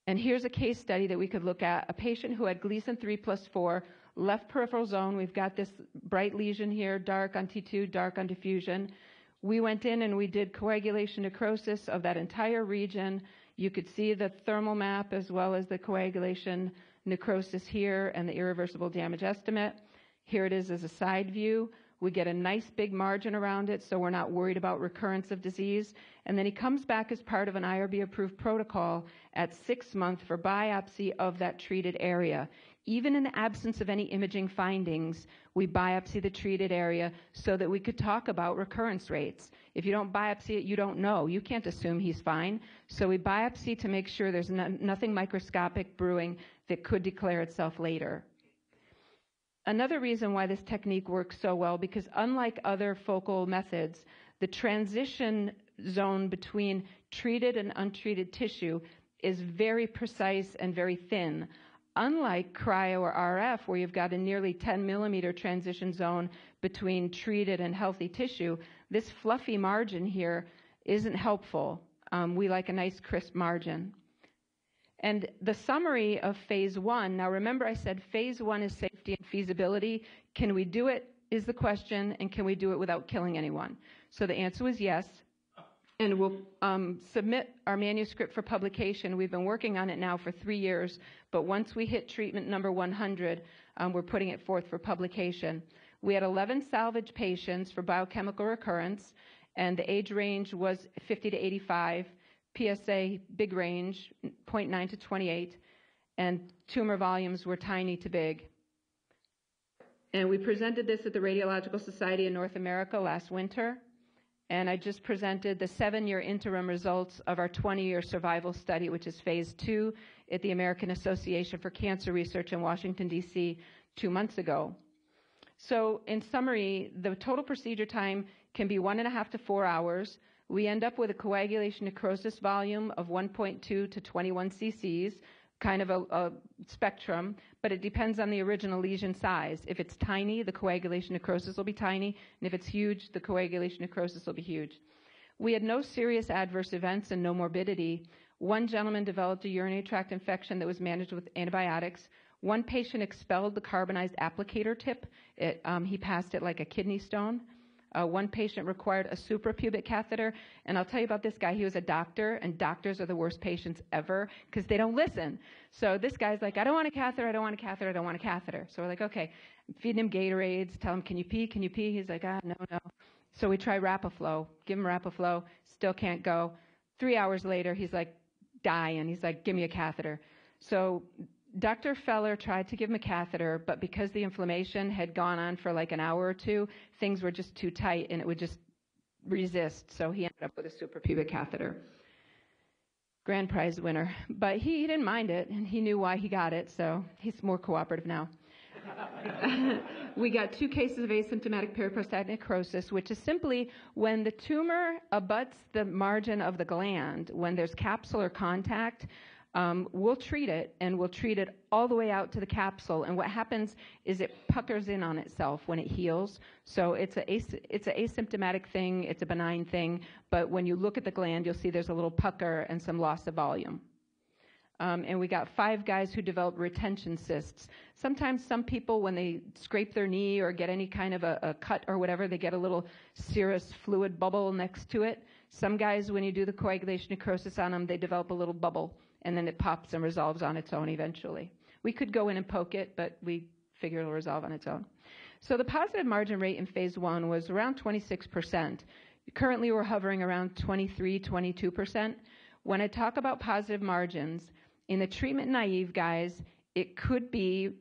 And here's a case study that we could look at. A patient who had Gleason 3 plus 4, left peripheral zone. We've got this bright lesion here, dark on T2, dark on diffusion. We went in and we did coagulation necrosis of that entire region. You could see the thermal map as well as the coagulation necrosis here and the irreversible damage estimate. Here it is as a side view. We get a nice big margin around it, so we're not worried about recurrence of disease. And then he comes back as part of an IRB approved protocol at six months for biopsy of that treated area. Even in the absence of any imaging findings, we biopsy the treated area so that we could talk about recurrence rates. If you don't biopsy it, you don't know. You can't assume he's fine. So we biopsy to make sure there's no, nothing microscopic brewing that could declare itself later. Another reason why this technique works so well, because unlike other focal methods, the transition zone between treated and untreated tissue is very precise and very thin. Unlike cryo or RF, where you've got a nearly 10 millimeter transition zone between treated and healthy tissue, this fluffy margin here isn't helpful. Um, we like a nice crisp margin. And the summary of phase one, now remember I said phase one is safety and feasibility. Can we do it is the question, and can we do it without killing anyone? So the answer was yes. And we'll um, submit our manuscript for publication. We've been working on it now for three years, but once we hit treatment number 100, um, we're putting it forth for publication. We had 11 salvage patients for biochemical recurrence, and the age range was 50 to 85. PSA big range, 0.9 to 28, and tumor volumes were tiny to big. And we presented this at the Radiological Society in North America last winter. And I just presented the seven year interim results of our 20 year survival study, which is phase two at the American Association for Cancer Research in Washington, D.C., two months ago. So, in summary, the total procedure time can be one and a half to four hours. We end up with a coagulation necrosis volume of 1.2 to 21 cc's, kind of a, a, spectrum, but it depends on the original lesion size. If it's tiny, the coagulation necrosis will be tiny, and if it's huge, the coagulation necrosis will be huge. We had no serious adverse events and no morbidity. One gentleman developed a urinary tract infection that was managed with antibiotics. One patient expelled the carbonized applicator tip. It, um, he passed it like a kidney stone. Uh, one patient required a suprapubic catheter, and I'll tell you about this guy. He was a doctor, and doctors are the worst patients ever because they don't listen. So this guy's like, I don't want a catheter, I don't want a catheter, I don't want a catheter. So we're like, okay, feeding him Gatorades, tell him, can you pee, can you pee? He's like, ah, no, no. So we try Rapaflo, give him Rapaflo, still can't go. Three hours later, he's like dying. He's like, give me a catheter. So Dr. Feller tried to give him a catheter, but because the inflammation had gone on for like an hour or two, things were just too tight and it would just resist. So he ended up with a suprapubic catheter. Grand prize winner. But he, he didn't mind it and he knew why he got it, so he's more cooperative now. we got two cases of asymptomatic periprostatic necrosis, which is simply when the tumor abuts the margin of the gland, when there's capsular contact, um, we'll treat it and we'll treat it all the way out to the capsule. And what happens is it puckers in on itself when it heals. So it's a it's an asymptomatic thing. It's a benign thing. But when you look at the gland, you'll see there's a little pucker and some loss of volume. Um, and we got five guys who developed retention cysts. Sometimes some people, when they scrape their knee or get any kind of a, a cut or whatever, they get a little serous fluid bubble next to it. Some guys, when you do the coagulation necrosis on them, they develop a little bubble and then it pops and resolves on its own eventually. We could go in and poke it, but we figure it'll resolve on its own. So the positive margin rate in phase one was around 26%. Currently, we're hovering around 23, 22%. When I talk about positive margins, in the treatment naive guys, it could be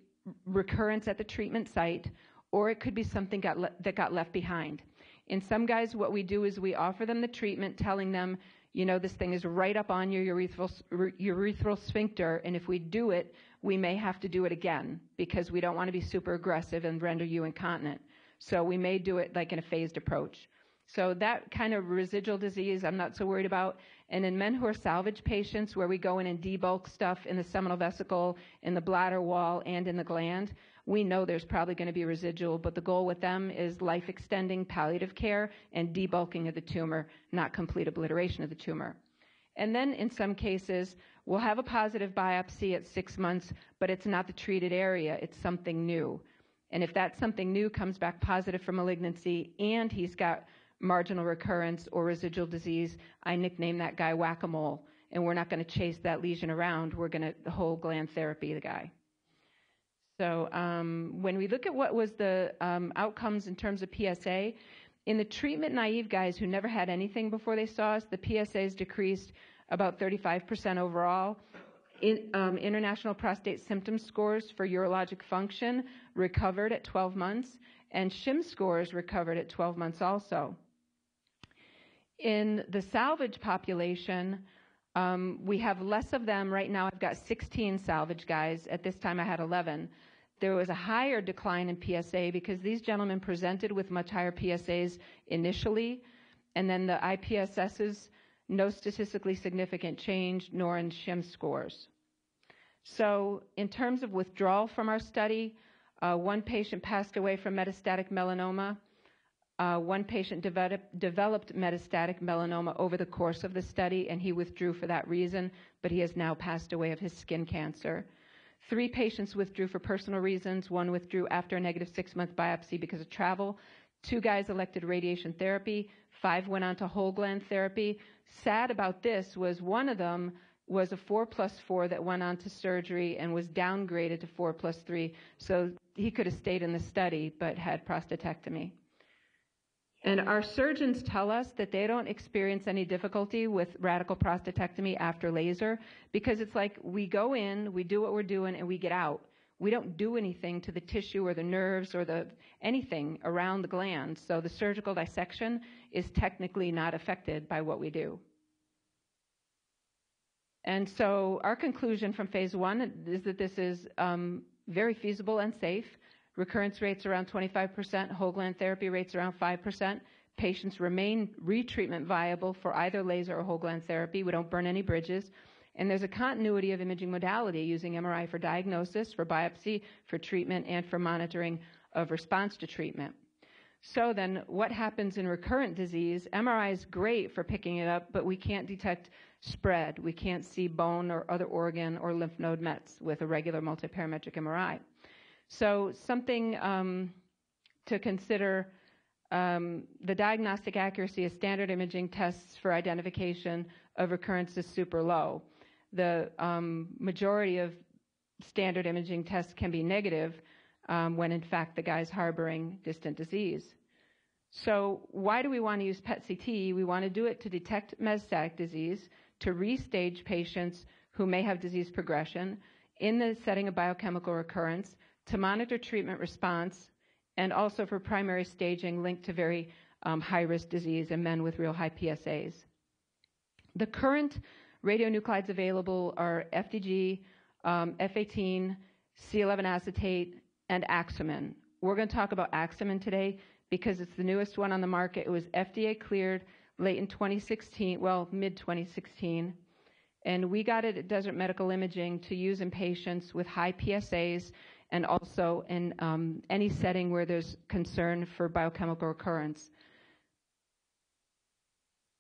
recurrence at the treatment site, or it could be something got le- that got left behind. In some guys, what we do is we offer them the treatment, telling them, you know, this thing is right up on your urethral, urethral sphincter, and if we do it, we may have to do it again because we don't want to be super aggressive and render you incontinent. So we may do it like in a phased approach. So that kind of residual disease, I'm not so worried about. And in men who are salvage patients, where we go in and debulk stuff in the seminal vesicle, in the bladder wall, and in the gland, we know there's probably going to be residual, but the goal with them is life extending palliative care and debulking of the tumor, not complete obliteration of the tumor. And then in some cases, we'll have a positive biopsy at six months, but it's not the treated area, it's something new. And if that something new comes back positive for malignancy and he's got marginal recurrence or residual disease, I nickname that guy whack a mole. And we're not going to chase that lesion around. We're going to whole gland therapy the guy. So um, when we look at what was the um, outcomes in terms of PSA, in the treatment naive guys who never had anything before they saw us, the PSAs decreased about 35% overall. In, um, international prostate symptom scores for urologic function recovered at 12 months, and SHIM scores recovered at 12 months also. In the salvage population, um, we have less of them right now. I've got 16 salvage guys. At this time, I had 11. There was a higher decline in PSA because these gentlemen presented with much higher PSAs initially, and then the IPSSs, no statistically significant change, nor in SHIM scores. So, in terms of withdrawal from our study, uh, one patient passed away from metastatic melanoma. Uh, one patient develop, developed metastatic melanoma over the course of the study, and he withdrew for that reason, but he has now passed away of his skin cancer. Three patients withdrew for personal reasons. One withdrew after a negative six month biopsy because of travel. Two guys elected radiation therapy. Five went on to whole gland therapy. Sad about this was one of them was a four plus four that went on to surgery and was downgraded to four plus three. So he could have stayed in the study but had prostatectomy. And our surgeons tell us that they don't experience any difficulty with radical prostatectomy after laser because it's like we go in, we do what we're doing, and we get out. We don't do anything to the tissue or the nerves or the anything around the gland. So the surgical dissection is technically not affected by what we do. And so our conclusion from phase one is that this is um, very feasible and safe. Recurrence rates around 25%, whole gland therapy rates around 5%. Patients remain retreatment viable for either laser or whole gland therapy. We don't burn any bridges. And there's a continuity of imaging modality using MRI for diagnosis, for biopsy, for treatment, and for monitoring of response to treatment. So then, what happens in recurrent disease? MRI is great for picking it up, but we can't detect spread. We can't see bone or other organ or lymph node mets with a regular multiparametric MRI. So something um, to consider um, the diagnostic accuracy of standard imaging tests for identification of recurrence is super low. The um, majority of standard imaging tests can be negative um, when in fact the guy's harboring distant disease. So why do we want to use PET-CT? We want to do it to detect metastatic disease, to restage patients who may have disease progression in the setting of biochemical recurrence, to monitor treatment response, and also for primary staging linked to very um, high risk disease in men with real high PSAs. The current radionuclides available are FDG, um, F18, C11 acetate, and Axumin. We're going to talk about Axumin today because it's the newest one on the market. It was FDA cleared late in 2016, well, mid 2016. And we got it at Desert Medical Imaging to use in patients with high PSAs and also in um, any setting where there's concern for biochemical recurrence.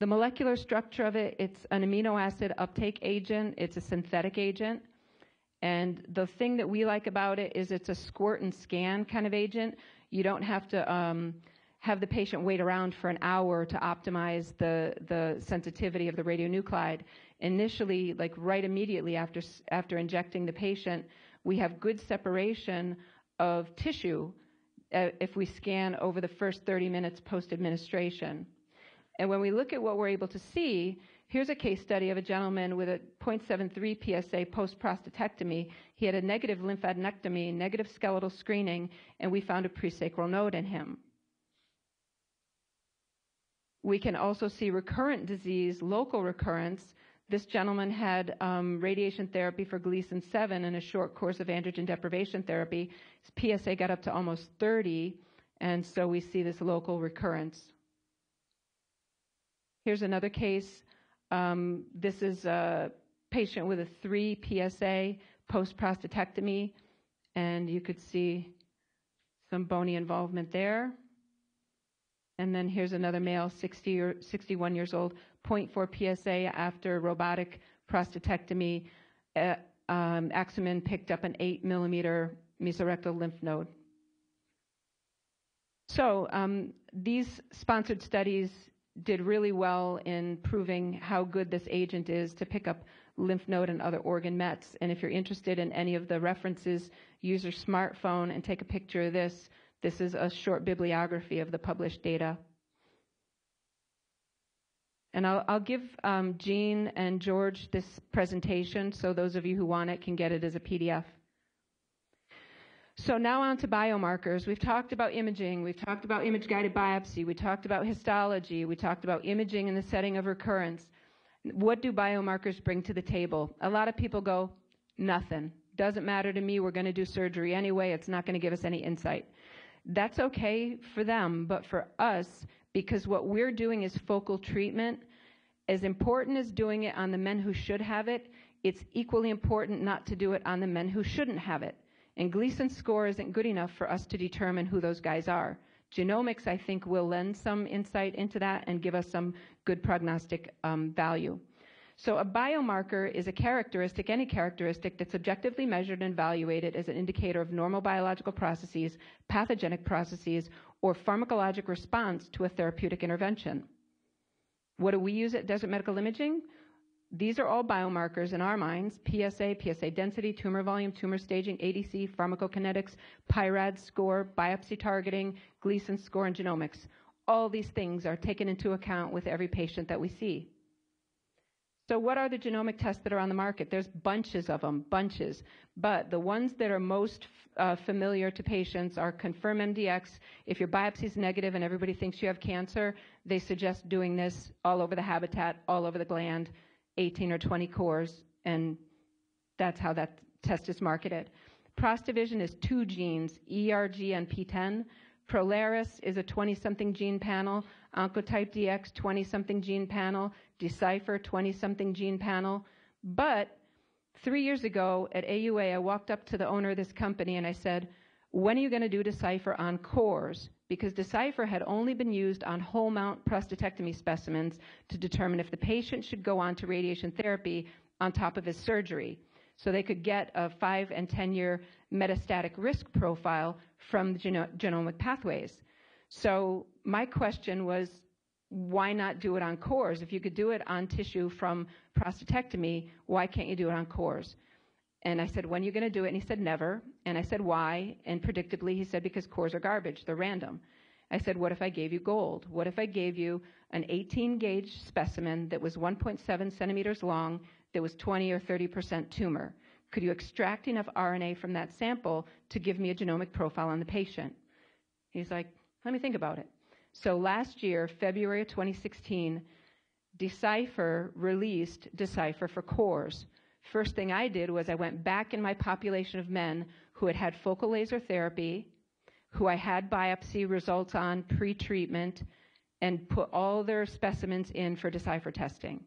The molecular structure of it, it's an amino acid uptake agent, it's a synthetic agent. And the thing that we like about it is it's a squirt and scan kind of agent. You don't have to um, have the patient wait around for an hour to optimize the, the sensitivity of the radionuclide. Initially, like right immediately after, after injecting the patient, we have good separation of tissue uh, if we scan over the first 30 minutes post administration. And when we look at what we're able to see, here's a case study of a gentleman with a 0.73 PSA post prostatectomy. He had a negative lymphadenectomy, negative skeletal screening, and we found a presacral node in him. We can also see recurrent disease, local recurrence. This gentleman had um, radiation therapy for Gleason 7 and a short course of androgen deprivation therapy. His PSA got up to almost 30, and so we see this local recurrence. Here's another case. Um, this is a patient with a 3 PSA post prostatectomy, and you could see some bony involvement there. And then here's another male, 60 or 61 years old, 0.4 PSA after robotic prostatectomy. Uh, um, Axumin picked up an 8 millimeter mesorectal lymph node. So um, these sponsored studies did really well in proving how good this agent is to pick up lymph node and other organ mets. And if you're interested in any of the references, use your smartphone and take a picture of this. This is a short bibliography of the published data. And I'll, I'll give um, Gene and George this presentation so those of you who want it can get it as a PDF. So now on to biomarkers. We've talked about imaging. We've talked about image guided biopsy. We talked about histology. We talked about imaging in the setting of recurrence. What do biomarkers bring to the table? A lot of people go, nothing. Doesn't matter to me. We're going to do surgery anyway. It's not going to give us any insight. That's okay for them, but for us, because what we're doing is focal treatment, as important as doing it on the men who should have it, it's equally important not to do it on the men who shouldn't have it. And Gleason score isn't good enough for us to determine who those guys are. Genomics, I think, will lend some insight into that and give us some good prognostic um, value. So a biomarker is a characteristic, any characteristic that's objectively measured and evaluated as an indicator of normal biological processes, pathogenic processes, or pharmacologic response to a therapeutic intervention. What do we use at Desert Medical Imaging? These are all biomarkers in our minds, PSA, PSA density, tumor volume, tumor staging, ADC, pharmacokinetics, PIRAD score, biopsy targeting, Gleason score, and genomics. All these things are taken into account with every patient that we see. So what are the genomic tests that are on the market? There's bunches of them, bunches. But the ones that are most uh, familiar to patients are Confirm MDX. If your biopsy is negative and everybody thinks you have cancer, they suggest doing this all over the habitat, all over the gland, 18 or 20 cores, and that's how that test is marketed. Prostavision is two genes, ERG and PTEN. Prolaris is a 20-something gene panel. Oncotype DX, 20-something gene panel. Decipher, 20-something gene panel. But three years ago at AUA, I walked up to the owner of this company and I said, when are you going to do Decipher on cores? Because Decipher had only been used on whole mount prostatectomy specimens to determine if the patient should go on to radiation therapy on top of his surgery. So they could get a five and 10 year metastatic risk profile from the geno- genomic pathways. So my question was, why not do it on cores? If you could do it on tissue from prostatectomy, why can't you do it on cores? And I said, when are you going to do it? And he said, never. And I said, why? And predictably, he said, because cores are garbage. They're random. I said, what if I gave you gold? What if I gave you an 18 gauge specimen that was 1.7 centimeters long, that was 20 or 30% tumor? Could you extract enough RNA from that sample to give me a genomic profile on the patient? He's like, let me think about it. So last year, February of 2016, Decipher released Decipher for cores. First thing I did was I went back in my population of men who had had focal laser therapy, who I had biopsy results on pre-treatment, and put all their specimens in for Decipher testing.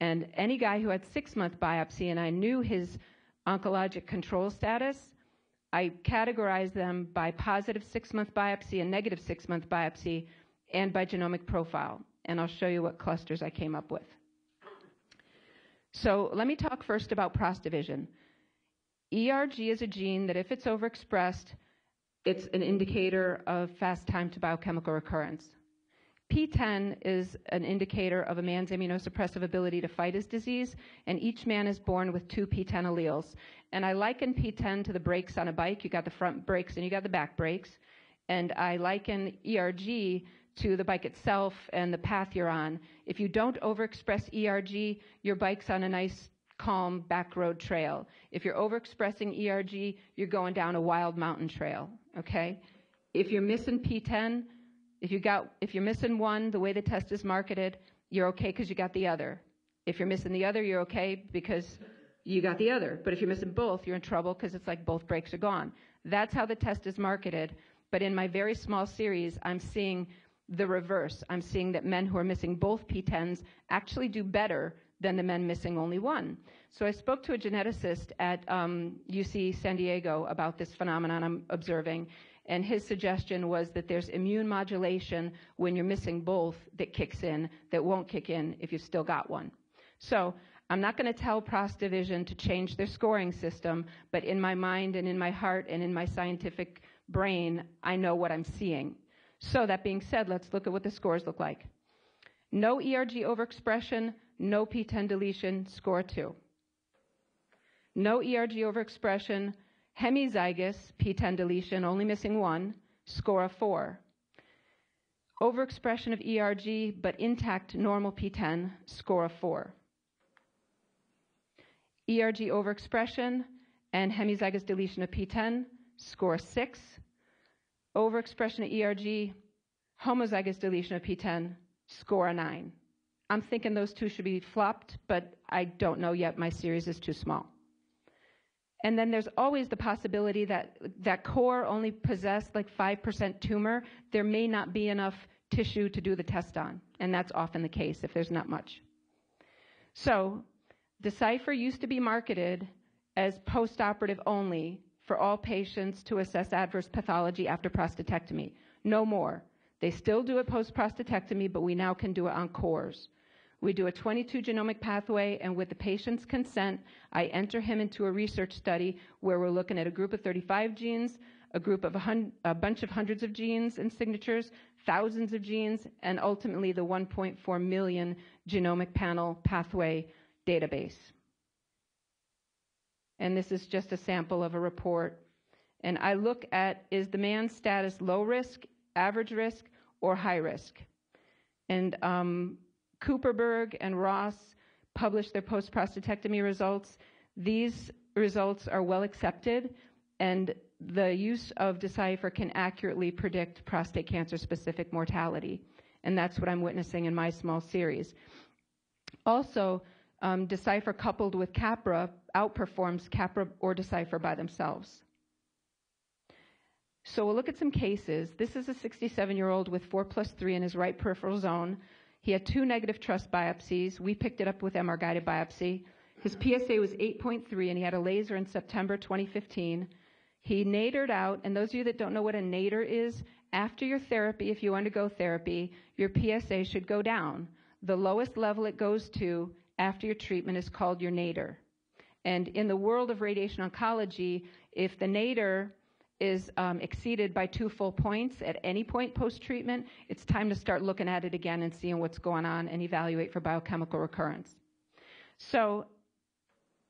And any guy who had six-month biopsy and I knew his oncologic control status, I categorized them by positive six-month biopsy and negative six-month biopsy and by genomic profile. And I'll show you what clusters I came up with. So let me talk first about prostavision. ERG is a gene that if it's overexpressed, it's an indicator of fast time to biochemical recurrence. PTEN is an indicator of a man's immunosuppressive ability to fight his disease, and each man is born with two PTEN alleles. And I liken PTEN to the brakes on a bike. You got the front brakes and you got the back brakes. And I liken ERG to the bike itself and the path you're on. If you don't overexpress ERG, your bike's on a nice, calm back road trail. If you're overexpressing ERG, you're going down a wild mountain trail, okay? If you're missing PTEN, if you got, if you're missing one, the way the test is marketed, you're okay because you got the other. If you're missing the other, you're okay because you got the other. But if you're missing both, you're in trouble because it's like both brakes are gone. That's how the test is marketed. But in my very small series, I'm seeing the reverse. I'm seeing that men who are missing both PTENs actually do better than the men missing only one. So I spoke to a geneticist at um, UC San Diego about this phenomenon I'm observing, and his suggestion was that there's immune modulation when you're missing both that kicks in that won't kick in if you've still got one. So I'm not going to tell Prostavision to change their scoring system, but in my mind and in my heart and in my scientific brain, I know what I'm seeing. So that being said, let's look at what the scores look like. No ERG overexpression, no PTEN deletion, score 2. No ERG overexpression, hemizygous PTEN deletion, only missing one, score of 4. Overexpression of ERG but intact normal PTEN, score of 4. ERG overexpression and hemizygous deletion of PTEN, score 6. Overexpression of ERG, homozygous deletion of PTEN, score 9. I'm thinking those two should be flopped, but I don't know yet. My series is too small. And then there's always the possibility that that core only possessed like 5% tumor. There may not be enough tissue to do the test on. And that's often the case if there's not much. So Decipher used to be marketed as postoperative only for all patients to assess adverse pathology after prostatectomy. No more. They still do it post prostatectomy, but we now can do it on cores. We do a 22 genomic pathway, and with the patient's consent, I enter him into a research study where we're looking at a group of 35 genes, a group of a, hun- a bunch of hundreds of genes and signatures, thousands of genes, and ultimately the 1.4 million genomic panel pathway database. And this is just a sample of a report. And I look at is the man's status low risk, average risk, or high risk? And um, Cooperberg and Ross published their post prostatectomy results. These results are well accepted, and the use of Decipher can accurately predict prostate cancer specific mortality. And that's what I'm witnessing in my small series. Also, um, Decipher coupled with Capra outperforms Capra or Decipher by themselves. So we'll look at some cases. This is a 67 year old with 4 plus 3 in his right peripheral zone. He had two negative TRUS biopsies. We picked it up with MR guided biopsy. His PSA was 8.3 and he had a laser in September 2015. He nadered out, and those of you that don't know what a nadir is, after your therapy, if you undergo therapy, your PSA should go down. The lowest level it goes to after your treatment is called your nadir. And in the world of radiation oncology, if the nadir is um, exceeded by two full points at any point post treatment, it's time to start looking at it again and seeing what's going on and evaluate for biochemical recurrence. So,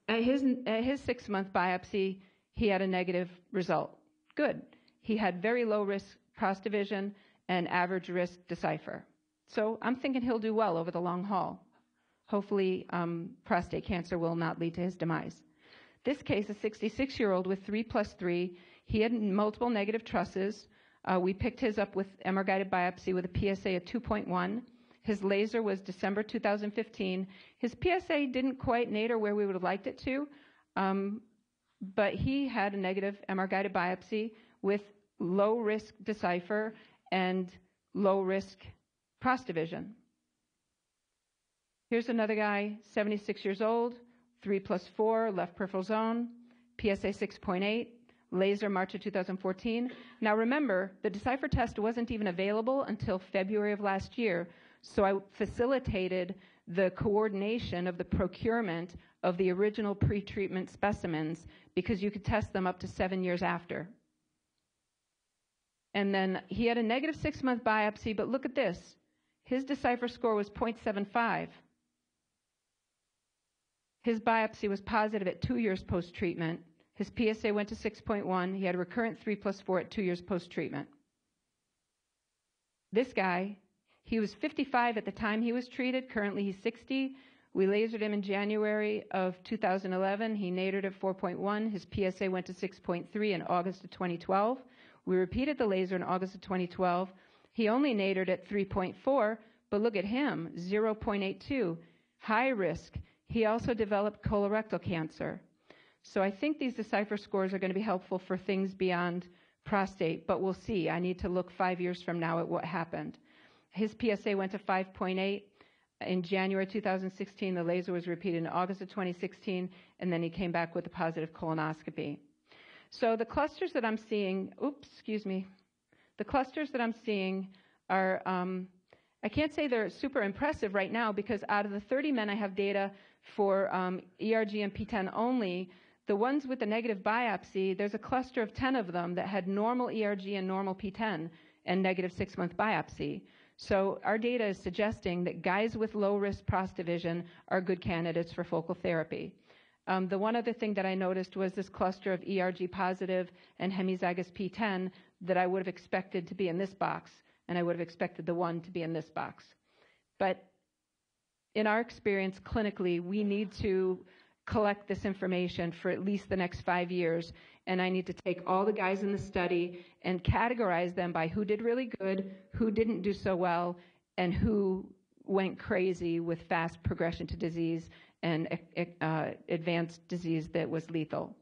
at his, at his six month biopsy, he had a negative result. Good. He had very low risk prostavision and average risk decipher. So, I'm thinking he'll do well over the long haul. Hopefully, um, prostate cancer will not lead to his demise. This case, a 66 year old with 3 plus 3, he had multiple negative trusses. Uh, we picked his up with MR guided biopsy with a PSA of 2.1. His laser was December 2015. His PSA didn't quite nadir where we would have liked it to, um, but he had a negative MR guided biopsy with low risk decipher and low risk prostavision. Here's another guy, 76 years old, 3 plus 4, left peripheral zone, PSA 6.8, laser March of 2014. Now remember, the Decipher test wasn't even available until February of last year, so I facilitated the coordination of the procurement of the original pre-treatment specimens because you could test them up to seven years after. And then he had a negative six month biopsy, but look at this. His Decipher score was 0.75. His biopsy was positive at two years post treatment. His PSA went to 6.1. He had a recurrent 3 plus 4 at two years post treatment. This guy He was 55 at the time he was treated. Currently, he's 60. We lasered him in January of 2011. He nadered at 4.1. His PSA went to 6.3 in August of 2012. We repeated the laser in August of 2012. He only nadered at 3.4, but look at him, 0.82, high risk. He also developed colorectal cancer. So I think these Decipher scores are going to be helpful for things beyond prostate, but we'll see. I need to look five years from now at what happened. His PSA went to 5.8. In January 2016, the laser was repeated in August of 2016, and then he came back with a positive colonoscopy. So the clusters that I'm seeing, oops, excuse me, the clusters that I'm seeing are, um, I can't say they're super impressive right now because out of the 30 men I have data for um, ERG and PTEN only, the ones with the negative biopsy, there's a cluster of 10 of them that had normal ERG and normal PTEN and negative six month biopsy. So our data is suggesting that guys with low risk prostavision are good candidates for focal therapy. Um, the one other thing that I noticed was this cluster of ERG positive and hemizygous PTEN that I would have expected to be in this box, and I would have expected the one to be in this box. But in our experience clinically, we need to collect this information for at least the next five years, and I need to take all the guys in the study and categorize them by who did really good, who didn't do so well, and who went crazy with fast progression to disease and uh, advanced disease that was lethal.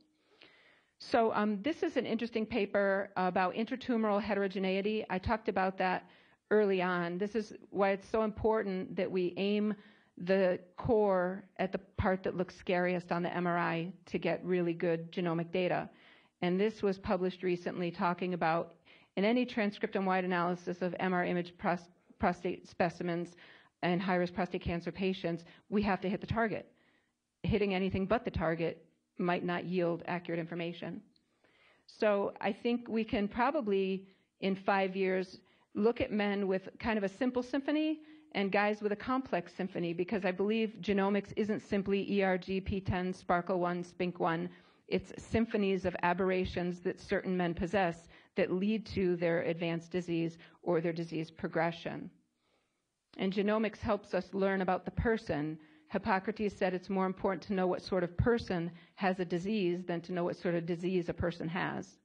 So um, this is an interesting paper about intratumoral heterogeneity. I talked about that early on. This is why it's so important that we aim the core at the part that looks scariest on the MRI to get really good genomic data. And this was published recently talking about in any transcriptome-wide analysis of MR image prostate specimens, and high risk prostate cancer patients, we have to hit the target. Hitting anything but the target might not yield accurate information. So I think we can probably, in five years, look at men with kind of a simple symphony and guys with a complex symphony because I believe genomics isn't simply ERG, PTEN, SPARKLE1, SPINK1. It's symphonies of aberrations that certain men possess that lead to their advanced disease or their disease progression. And genomics helps us learn about the person. Hippocrates said it's more important to know what sort of person has a disease than to know what sort of disease a person has.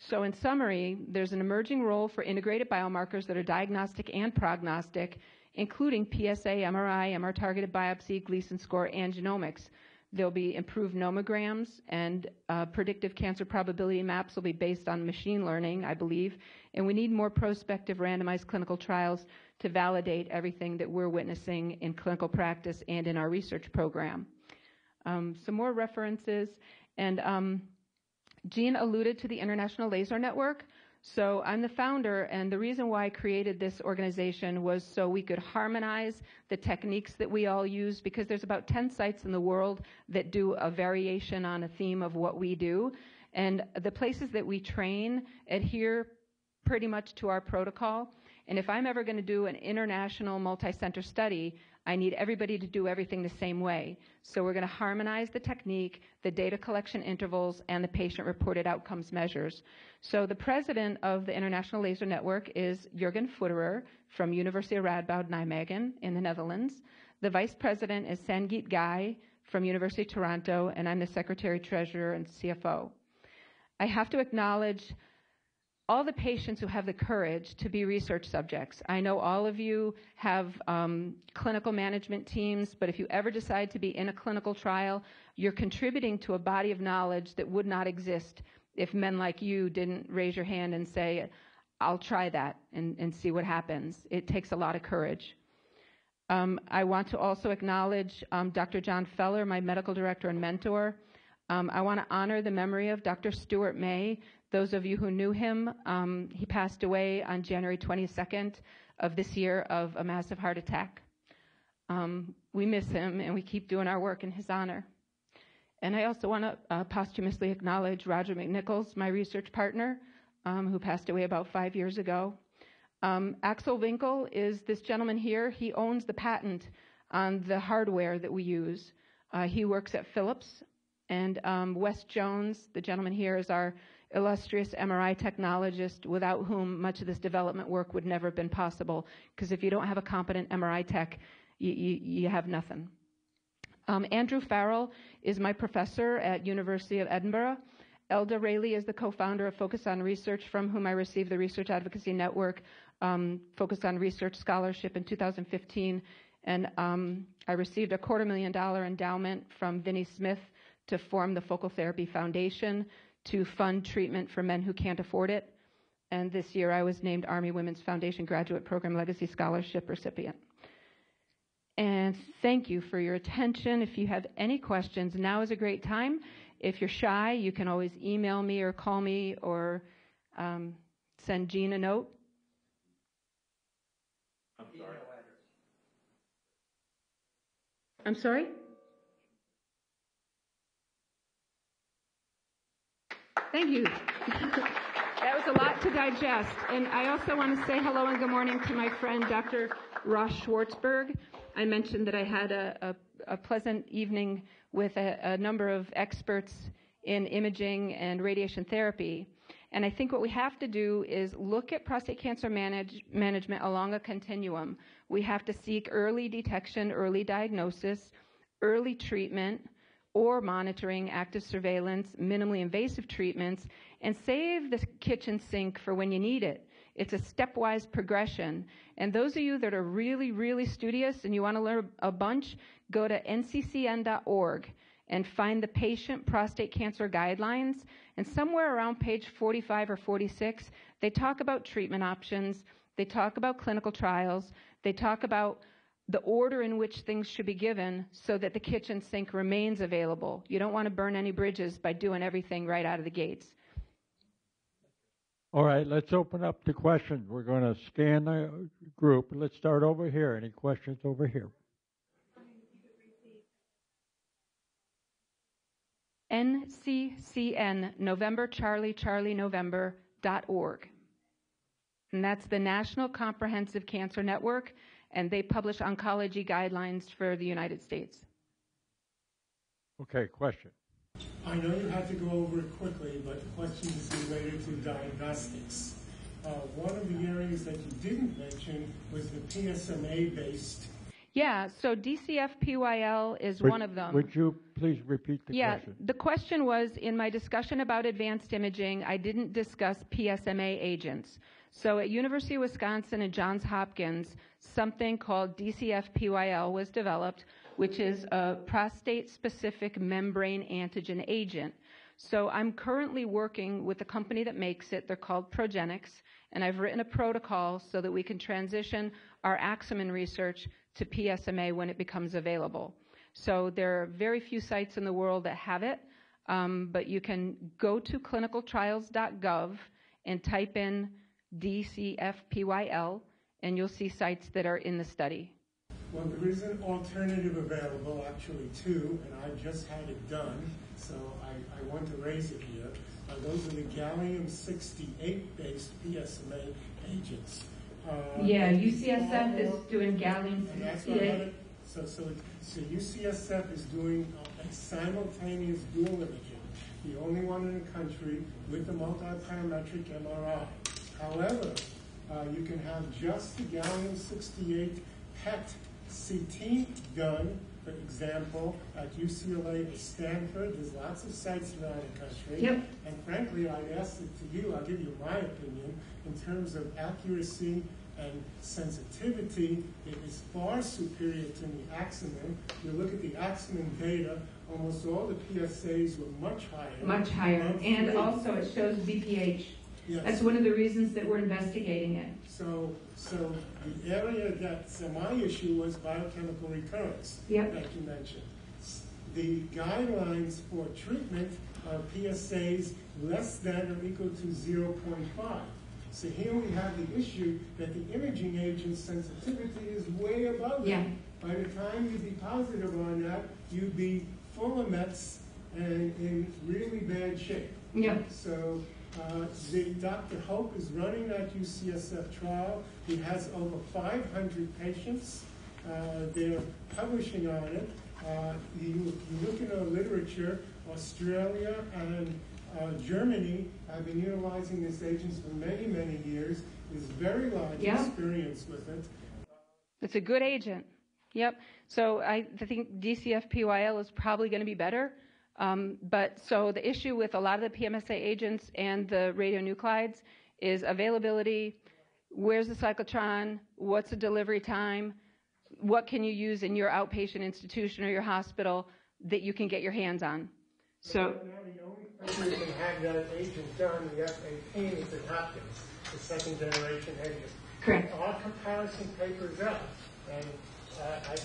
So, in summary, there's an emerging role for integrated biomarkers that are diagnostic and prognostic, including PSA, MRI, MR targeted biopsy, Gleason score, and genomics. There'll be improved nomograms and uh, predictive cancer probability maps will be based on machine learning, I believe. And we need more prospective randomized clinical trials to validate everything that we're witnessing in clinical practice and in our research program. Um, some more references. And um, Gene alluded to the International Laser Network. So I'm the founder, and the reason why I created this organization was so we could harmonize the techniques that we all use because there's about 10 sites in the world that do a variation on a theme of what we do. And the places that we train adhere pretty much to our protocol. And if I'm ever going to do an international multi-center study, I need everybody to do everything the same way. So we're going to harmonize the technique, the data collection intervals, and the patient reported outcomes measures. So the president of the International Laser Network is Jurgen Futterer from University of Radboud Nijmegen in the Netherlands. The vice president is Sangeet Ghai from University of Toronto, and I'm the secretary treasurer and CFO. I have to acknowledge all the patients who have the courage to be research subjects. I know all of you have um, clinical management teams, but if you ever decide to be in a clinical trial, you're contributing to a body of knowledge that would not exist if men like you didn't raise your hand and say, I'll try that and, and see what happens. It takes a lot of courage. Um, I want to also acknowledge um, Dr. John Feller, my medical director and mentor. Um, I want to honor the memory of Dr. Stuart May, those of you who knew him, um, he passed away on January 22nd of this year of a massive heart attack. Um, we miss him and we keep doing our work in his honor. And I also want to uh, posthumously acknowledge Roger McNichols, my research partner, um, who passed away about five years ago. Um, Axel Winkel is this gentleman here. He owns the patent on the hardware that we use. Uh, he works at Philips. And um, Wes Jones, the gentleman here, is our illustrious MRI technologist without whom much of this development work would never have been possible. Because if you don't have a competent MRI tech, you, you, you have nothing. Um, Andrew Farrell is my professor at University of Edinburgh. Elda Railey is the co-founder of Focus on Research, from whom I received the Research Advocacy Network um, Focus on Research Scholarship in 2015. And um, I received a quarter million dollar endowment from Vinnie Smith to form the Focal Therapy Foundation to fund treatment for men who can't afford it. And this year I was named Army Women's Foundation Graduate Program Legacy Scholarship recipient. And thank you for your attention. If you have any questions, now is a great time. If you're shy, you can always email me or call me or um, send Gene a note. I'm sorry. I'm sorry? Thank you. that was a lot to digest. And I also want to say hello and good morning to my friend Dr. Ross Schwartzberg. I mentioned that I had a, a, a pleasant evening with a, a number of experts in imaging and radiation therapy. And I think what we have to do is look at prostate cancer manage, management along a continuum. We have to seek early detection, early diagnosis, early treatment, or monitoring, active surveillance, minimally invasive treatments, and save the kitchen sink for when you need it. It's a stepwise progression. And those of you that are really, really studious and you want to learn a bunch, go to nccn.org and find the patient prostate cancer guidelines. And somewhere around page 45 or 46, they talk about treatment options, they talk about clinical trials, they talk about the order in which things should be given so that the kitchen sink remains available. You don't want to burn any bridges by doing everything right out of the gates. All right, let's open up the questions. We're going to scan the group. Let's start over here. Any questions over here? NCCN, November Charlie Charlie November dot org. And that's the National Comprehensive Cancer Network, and they publish oncology guidelines for the United States. Okay, question. I know you had to go over it quickly, but the question is related to diagnostics. Uh, one of the areas that you didn't mention was the PSMA-based. Yeah, so DCF-PYL is Would- one of them. Would you please repeat the yeah, question? the question was in my discussion about advanced imaging, I didn't discuss PSMA agents. So at University of Wisconsin and Johns Hopkins, something called DCF-PYL was developed, which is a prostate-specific membrane antigen agent. So I'm currently working with the company that makes it. They're called Progenics, and I've written a protocol so that we can transition our Axumin research to PSMA when it becomes available. So there are very few sites in the world that have it, um, but you can go to clinicaltrials.gov and type in DCFPYL, and you'll see sites that are in the study. Well, there is an alternative available, actually two, and I just had it done, so I, I want to raise it here. Uh, those are the gallium-68-based PSMA agents. Uh, Yeah, UCSF is doing gallium And that's what I had it. So, so, so UCSF is doing a simultaneous dual imaging, the only one in the country with the multi-parametric MRI. However, uh, you can have just the gallium-68 PET CT done, for example, at UCLA or Stanford. There's lots of sites around the country. Yep. And frankly, I'd ask it to you, I'll give you my opinion, in terms of accuracy and sensitivity, it is far superior to the Axumin. You look at the Axumin data, almost all the PSAs were much higher. Much higher, Month and also it shows BPH. Yes. That's one of the reasons that we're investigating it. So, so the area that's uh, my issue was biochemical recurrence Yep. that you mentioned. The guidelines for treatment are PSAs less than or equal to 0.5. So here we have the issue that the imaging agent sensitivity is way above. Yeah. By the time you'd be positive on that, you'd be full of mets and in really bad shape. Yep. So uh, the Dr. Hope is running that UCSF trial. He has over 500 patients. Uh, they're publishing on it. Uh, you, you look in the literature, Australia and Uh, Germany, I've been utilizing this agent for many, many years, is very large Yeah. experience with it. It's a good agent. Yep. So I think DCFPYL is probably going to be better. Um, but so the issue with a lot of the PMSA agents and the radionuclides is availability. Where's the cyclotron? What's the delivery time? What can you use in your outpatient institution or your hospital that you can get your hands on? So the only can have that agent done, the F-18, is at Hopkins, the second generation agent. Correct. Our comparison papers out, and uh, I,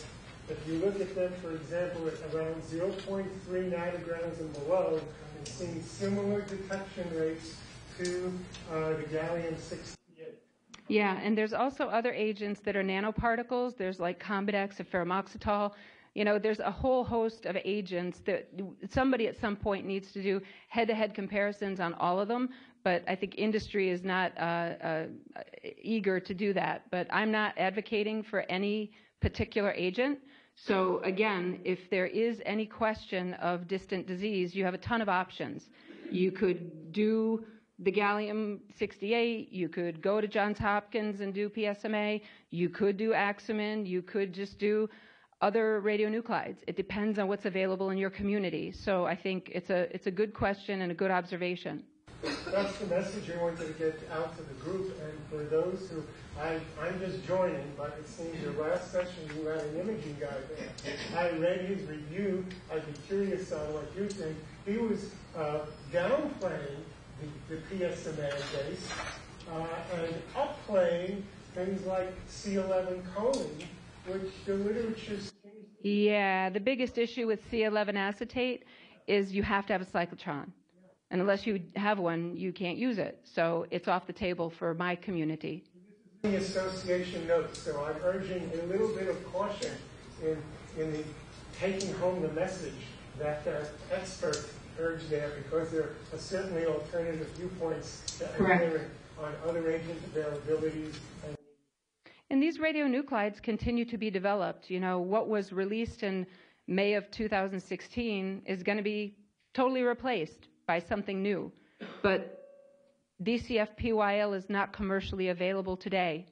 if you look at them, for example, at around 0.3 nanograms and below, it seems similar detection rates to uh, the gallium-68. Yeah, and there's also other agents that are nanoparticles. There's like Combidex and ferumoxytol. You know, there's a whole host of agents that somebody at some point needs to do head-to-head comparisons on all of them. But I think industry is not uh, uh, eager to do that. But I'm not advocating for any particular agent. So again, if there is any question of distant disease, you have a ton of options. You could do the gallium 68, you could go to Johns Hopkins and do PSMA, you could do Axumin, you could just do other radionuclides. It depends on what's available in your community. So I think it's a it's a good question and a good observation. That's the message I wanted to get out to the group, and for those who, I, I'm just joining, but it seems your last session you had an imaging guy there. I read his review, I'd be curious on what you think. He was uh, downplaying the, the PSMA base uh, and upplaying things like C11 choline, which the literature Yeah, the biggest issue with C11 acetate is you have to have a cyclotron. And unless you have one, you can't use it. So it's off the table for my community. the association notes, so I'm urging a little bit of caution in, in the taking home the message that the experts urge there, because there are certainly alternative viewpoints on other agent availabilities and these radionuclides continue to be developed. You know, what was released in May of 2016 is going to be totally replaced by something new. But DCFPYL is not commercially available today.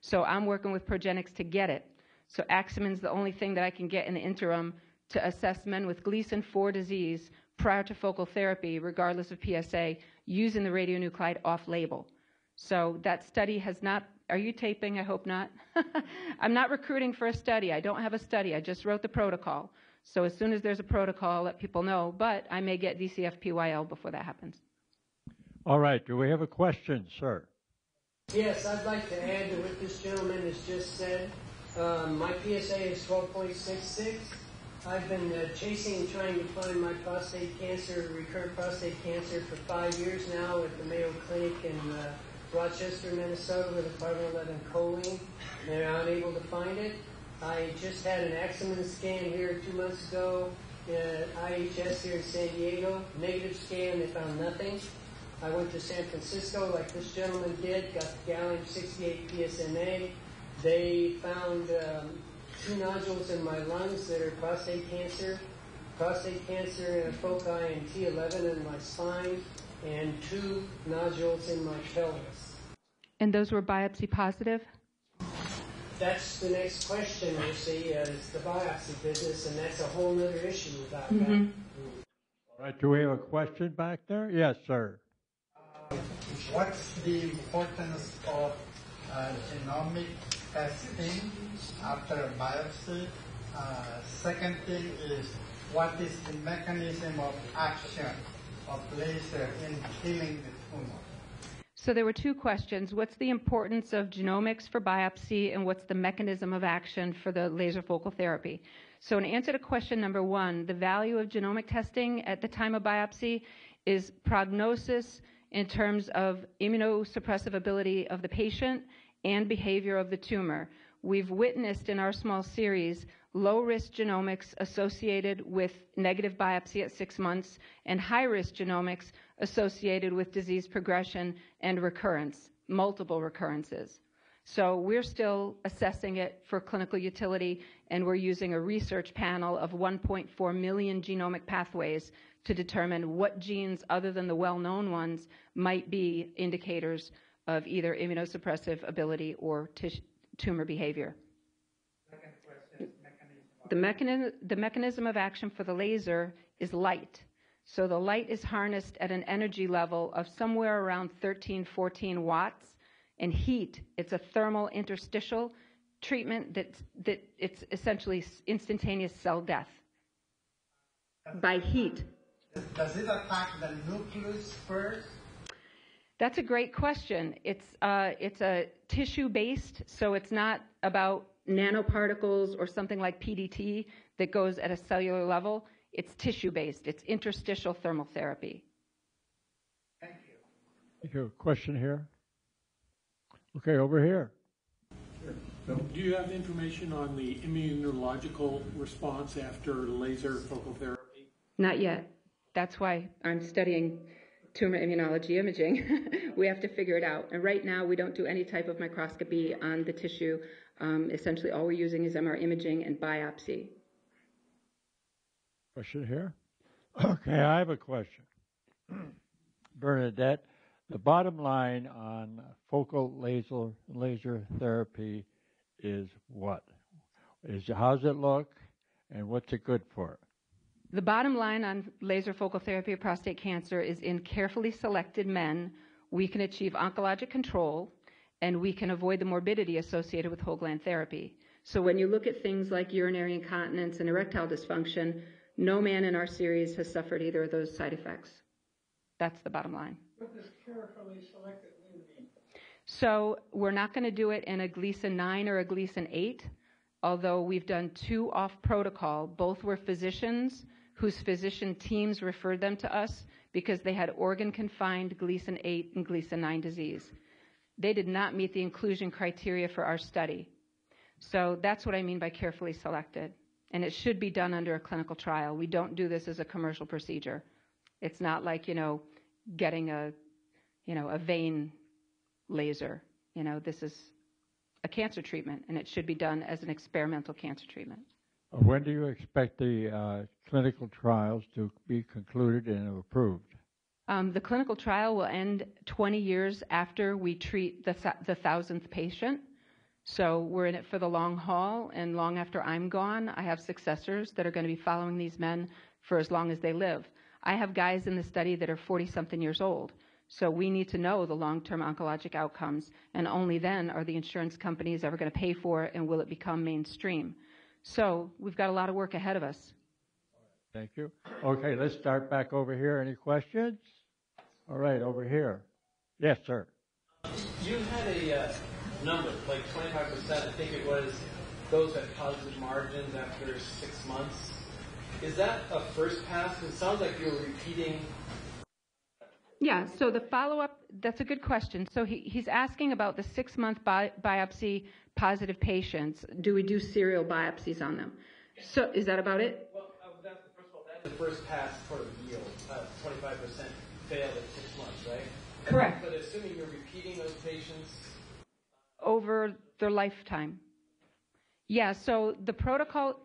So I'm working with Progenics to get it. So Axumin's the only thing that I can get in the interim to assess men with Gleason 4 disease prior to focal therapy, regardless of PSA, using the radionuclide off label. So that study has not, are you taping? I hope not. I'm not recruiting for a study. I don't have a study. I just wrote the protocol. So as soon as there's a protocol, I'll let people know, but I may get DCFPYL before that happens. All right. Do we have a question, sir? Yes, I'd like to add to what this gentleman has just said. Um, my PSA is 12.66. I've been uh, chasing and trying to find my prostate cancer, recurrent prostate cancer, for five years now at the Mayo Clinic in uh, Rochester, Minnesota, with a 511 choline. They're unable to find it. I just had an Axumin scan here two months ago at IHS here in San Diego. Negative scan, they found nothing. I went to San Francisco like this gentleman did, got the gallium 68 PSMA. They found um, two nodules in my lungs that are prostate cancer, prostate cancer and a foci in T11 in my spine, and two nodules in my pelvis. And those were biopsy positive? That's the next question, you see, uh, is the biopsy business, and that's a whole other issue about that. All right. Do we have a question back there? Yes, sir. What's the importance of uh, genomic testing after a biopsy? Uh, second thing is what is the mechanism of action of laser in the tumor? So there were two questions. What's the importance of genomics for biopsy, and what's the mechanism of action for the laser focal therapy? So in answer to question number one, the value of genomic testing at the time of biopsy is prognosis in terms of immunosuppressive ability of the patient and behavior of the tumor. We've witnessed in our small series low risk genomics associated with negative biopsy at six months and high risk genomics associated with disease progression and recurrence, multiple recurrences. So we're still assessing it for clinical utility, and we're using a research panel of 1.4 million genomic pathways to determine what genes, other than the well-known ones, might be indicators of either immunosuppressive ability or tis- tumor behavior. The mechanism, the mechanism of action for the laser is light. So the light is harnessed at an energy level of somewhere around 13, 14 watts. And heat, it's a thermal interstitial treatment that, that it's essentially instantaneous cell death by heat. Does it attack the nucleus first? That's a great question. It's, uh, it's a tissue based, so it's not about nanoparticles or something like PDT that goes at a cellular level. It's tissue based, it's interstitial thermal therapy. Thank you. Thank you. Question here? Okay, over here. Do you have information on the immunological response after laser focal therapy? Not yet. That's why I'm studying tumor immunology imaging. we have to figure it out. And right now, we don't do any type of microscopy on the tissue. Um, essentially, all we're using is MR imaging and biopsy. Question here? Okay, I have a question. Bernadette, the bottom line on focal laser, laser therapy is what? Is how's it look and what's it good for? The bottom line on laser focal therapy of prostate cancer is in carefully selected men, we can achieve oncologic control and we can avoid the morbidity associated with whole gland therapy. So when you look at things like urinary incontinence and erectile dysfunction, no man in our series has suffered either of those side effects. That's the bottom line. What does carefully selected mean? So we're not going to do it in a Gleason 9 or a Gleason 8, although we've done two off protocol. Both were physicians whose physician teams referred them to us because they had organ confined Gleason 8 and Gleason 9 disease. They did not meet the inclusion criteria for our study. So that's what I mean by carefully selected. And it should be done under a clinical trial. We don't do this as a commercial procedure. It's not like, you know, getting a, you know, a vein laser. You know, this is a cancer treatment and it should be done as an experimental cancer treatment. When do you expect the uh, clinical trials to be concluded and approved? Um, the clinical trial will end 20 years after we treat the, th- the thousandth patient. So we're in it for the long haul, and long after I'm gone, I have successors that are going to be following these men for as long as they live. I have guys in the study that are 40 something years old. So we need to know the long term oncologic outcomes, and only then are the insurance companies ever going to pay for it and will it become mainstream. So we've got a lot of work ahead of us. Thank you. Okay, let's start back over here. Any questions? All right, over here. Yes, sir. You had a uh, number, like 25%, I think it was, those at positive margins after six months. Is that a first pass? It sounds like you're repeating. Yeah, so the follow up, that's a good question. So he, he's asking about the six month bi- biopsy positive patients. Do we do serial biopsies on them? So is that about it? Well, uh, that's, first of all, that's the first pass for the yield. Uh, 25% failed at six months, right? Correct. But assuming you're repeating those patients, Over their lifetime. Yeah, so the protocol.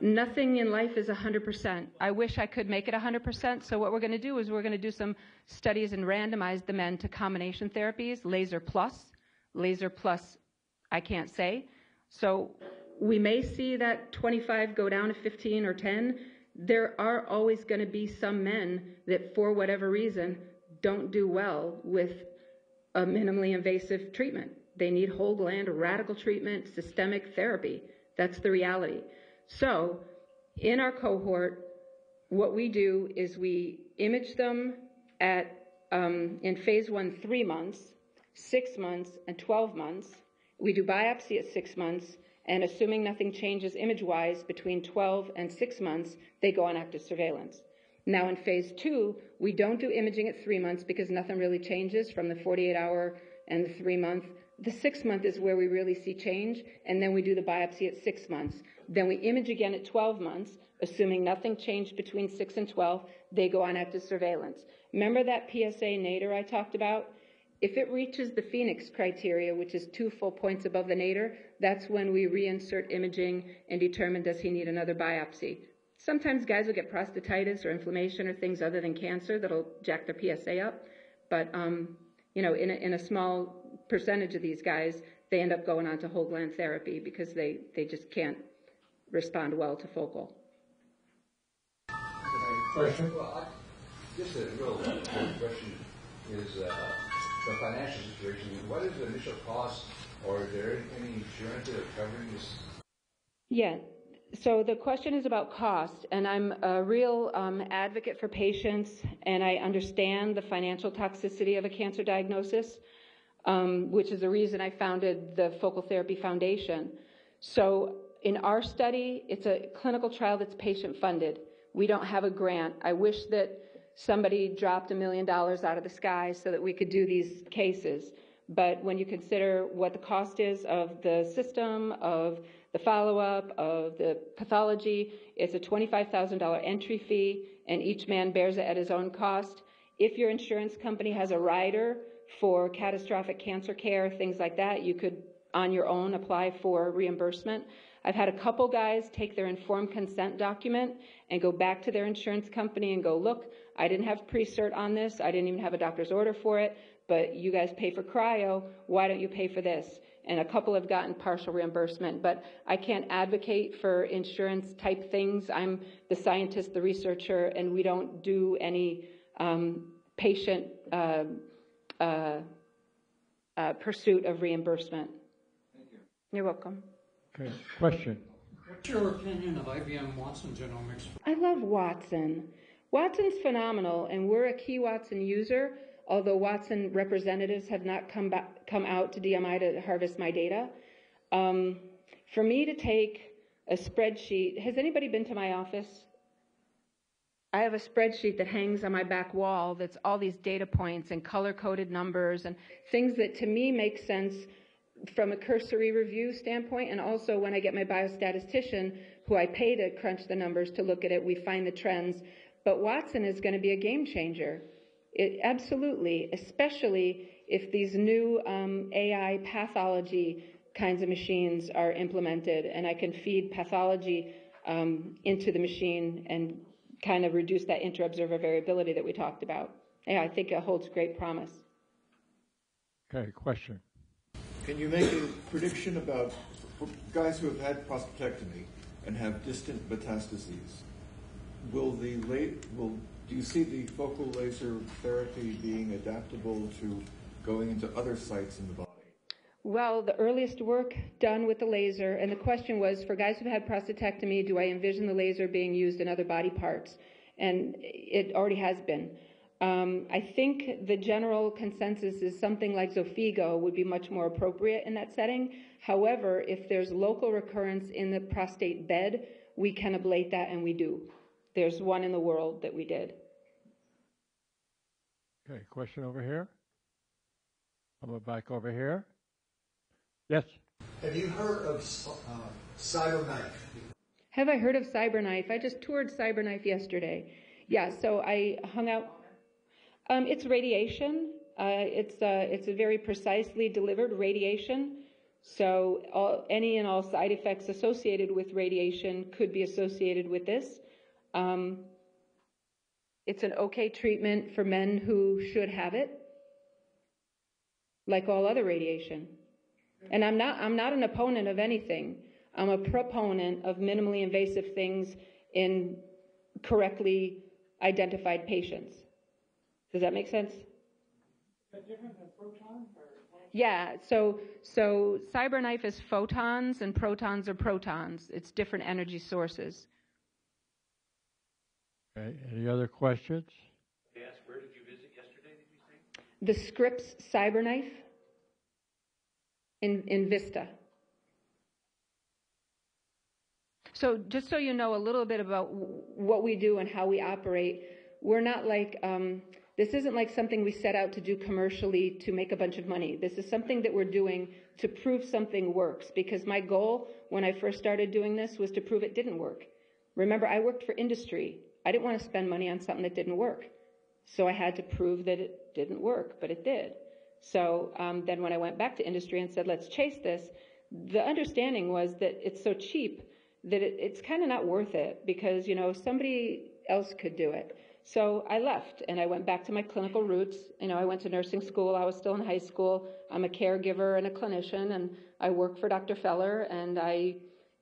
Nothing in life is 100%. I wish I could make it 100%. So, what we're going to do is we're going to do some studies and randomize the men to combination therapies, laser plus, laser plus, I can't say. So, we may see that 25 go down to 15 or 10. There are always going to be some men that, for whatever reason, don't do well with a minimally invasive treatment. They need whole gland radical treatment, systemic therapy. That's the reality. So, in our cohort, what we do is we image them at um, in phase one three months, six months, and 12 months. We do biopsy at six months, and assuming nothing changes image wise between 12 and six months, they go on active surveillance. Now, in phase two, we don't do imaging at three months because nothing really changes from the 48 hour and the three month. The six month is where we really see change, and then we do the biopsy at six months. Then we image again at 12 months, assuming nothing changed between six and 12, they go on active surveillance. Remember that PSA nadir I talked about? If it reaches the Phoenix criteria, which is two full points above the nadir, that's when we reinsert imaging and determine does he need another biopsy. Sometimes guys will get prostatitis or inflammation or things other than cancer that'll jack their PSA up. But, um, you know, in a, in a small percentage of these guys, they end up going on to whole gland therapy because they, they just can't respond well to focal. Question? Well, I, just a real question is uh, the financial situation. What is the initial cost, or is there any insurance that are covering this? Yeah. So the question is about cost, and I'm a real um, advocate for patients, and I understand the financial toxicity of a cancer diagnosis, um, which is the reason I founded the Focal Therapy Foundation. So in our study, it's a clinical trial that's patient funded. We don't have a grant. I wish that somebody dropped a million dollars out of the sky so that we could do these cases. But when you consider what the cost is of the system, of the follow-up, of the pathology, it's a $25,000 entry fee, and each man bears it at his own cost. If your insurance company has a rider for catastrophic cancer care, things like that, you could on your own apply for reimbursement. I've had a couple guys take their informed consent document and go back to their insurance company and go, look, I didn't have pre-cert on this. I didn't even have a doctor's order for it, but you guys pay for cryo. Why don't you pay for this? And a couple have gotten partial reimbursement, but I can't advocate for insurance type things. I'm the scientist, the researcher, and we don't do any um, patient uh, uh, uh, pursuit of reimbursement. Thank you. You're welcome. Okay, question. What's your opinion of IBM Watson Genomics? I love Watson. Watson's phenomenal, and we're a key Watson user, although Watson representatives have not come, back, come out to DMI to harvest my data. Um, for me to take a spreadsheet, has anybody been to my office? I have a spreadsheet that hangs on my back wall that's all these data points and color coded numbers and things that to me make sense from a cursory review standpoint, and also when I get my biostatistician, who I pay to crunch the numbers to look at it, we find the trends. But Watson is going to be a game changer. It, absolutely, especially if these new um, AI pathology kinds of machines are implemented, and I can feed pathology um, into the machine and kind of reduce that inter-observer variability that we talked about. Yeah, I think it holds great promise. Okay, question. Can you make a prediction about guys who have had prostatectomy and have distant metastases? Will the late will do you see the focal laser therapy being adaptable to going into other sites in the body? Well, the earliest work done with the laser, and the question was for guys who've had prostatectomy, do I envision the laser being used in other body parts? And it already has been. Um, I think the general consensus is something like Xofigo would be much more appropriate in that setting. However, if there's local recurrence in the prostate bed, we can ablate that, and we do. There's one in the world that we did. Okay, question over here. How about back over here? Yes. Have you heard of uh, CyberKnife? Have I heard of CyberKnife? I just toured CyberKnife yesterday. Yeah, so I hung out. Um, it's radiation. Uh, it's uh, it's a very precisely delivered radiation. So all, any and all side effects associated with radiation could be associated with this. Um, it's an okay treatment for men who should have it, like all other radiation. And I'm not, I'm not an opponent of anything. I'm a proponent of minimally invasive things in correctly identified patients. Does that make sense? Yeah, so so CyberKnife is photons and protons are protons. It's different energy sources. Okay, any other questions? Yes, where did you visit yesterday, did you say? The Scripps CyberKnife in, in Vista. So just so you know a little bit about what we do and how we operate, we're not like, um, this isn't like something we set out to do commercially to make a bunch of money. This is something that we're doing to prove something works because my goal when I first started doing this was to prove it didn't work. Remember, I worked for industry. I didn't want to spend money on something that didn't work. So I had to prove that it didn't work, but it did. So um, then when I went back to industry and said, let's chase this, the understanding was that it's so cheap that it, it's kind of not worth it because, you know, somebody else could do it. So I left and I went back to my clinical roots. You know, I went to nursing school. I was still in high school. I'm a caregiver and a clinician and I work for Dr. Feller and I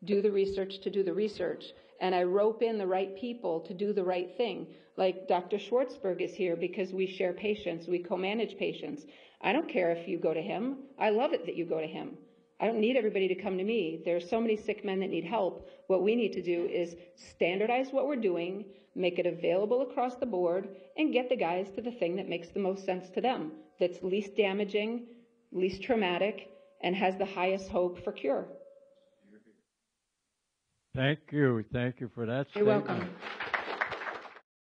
do the research to do the research. And I rope in the right people to do the right thing. Like Dr. Schwartzberg is here because we share patients. We co-manage patients. I don't care if you go to him. I love it that you go to him. I don't need everybody to come to me. There are so many sick men that need help. What we need to do is standardize what we're doing, make it available across the board, and get the guys to the thing that makes the most sense to them, that's least damaging, least traumatic, and has the highest hope for cure. Thank you. Thank you for that You're statement. welcome.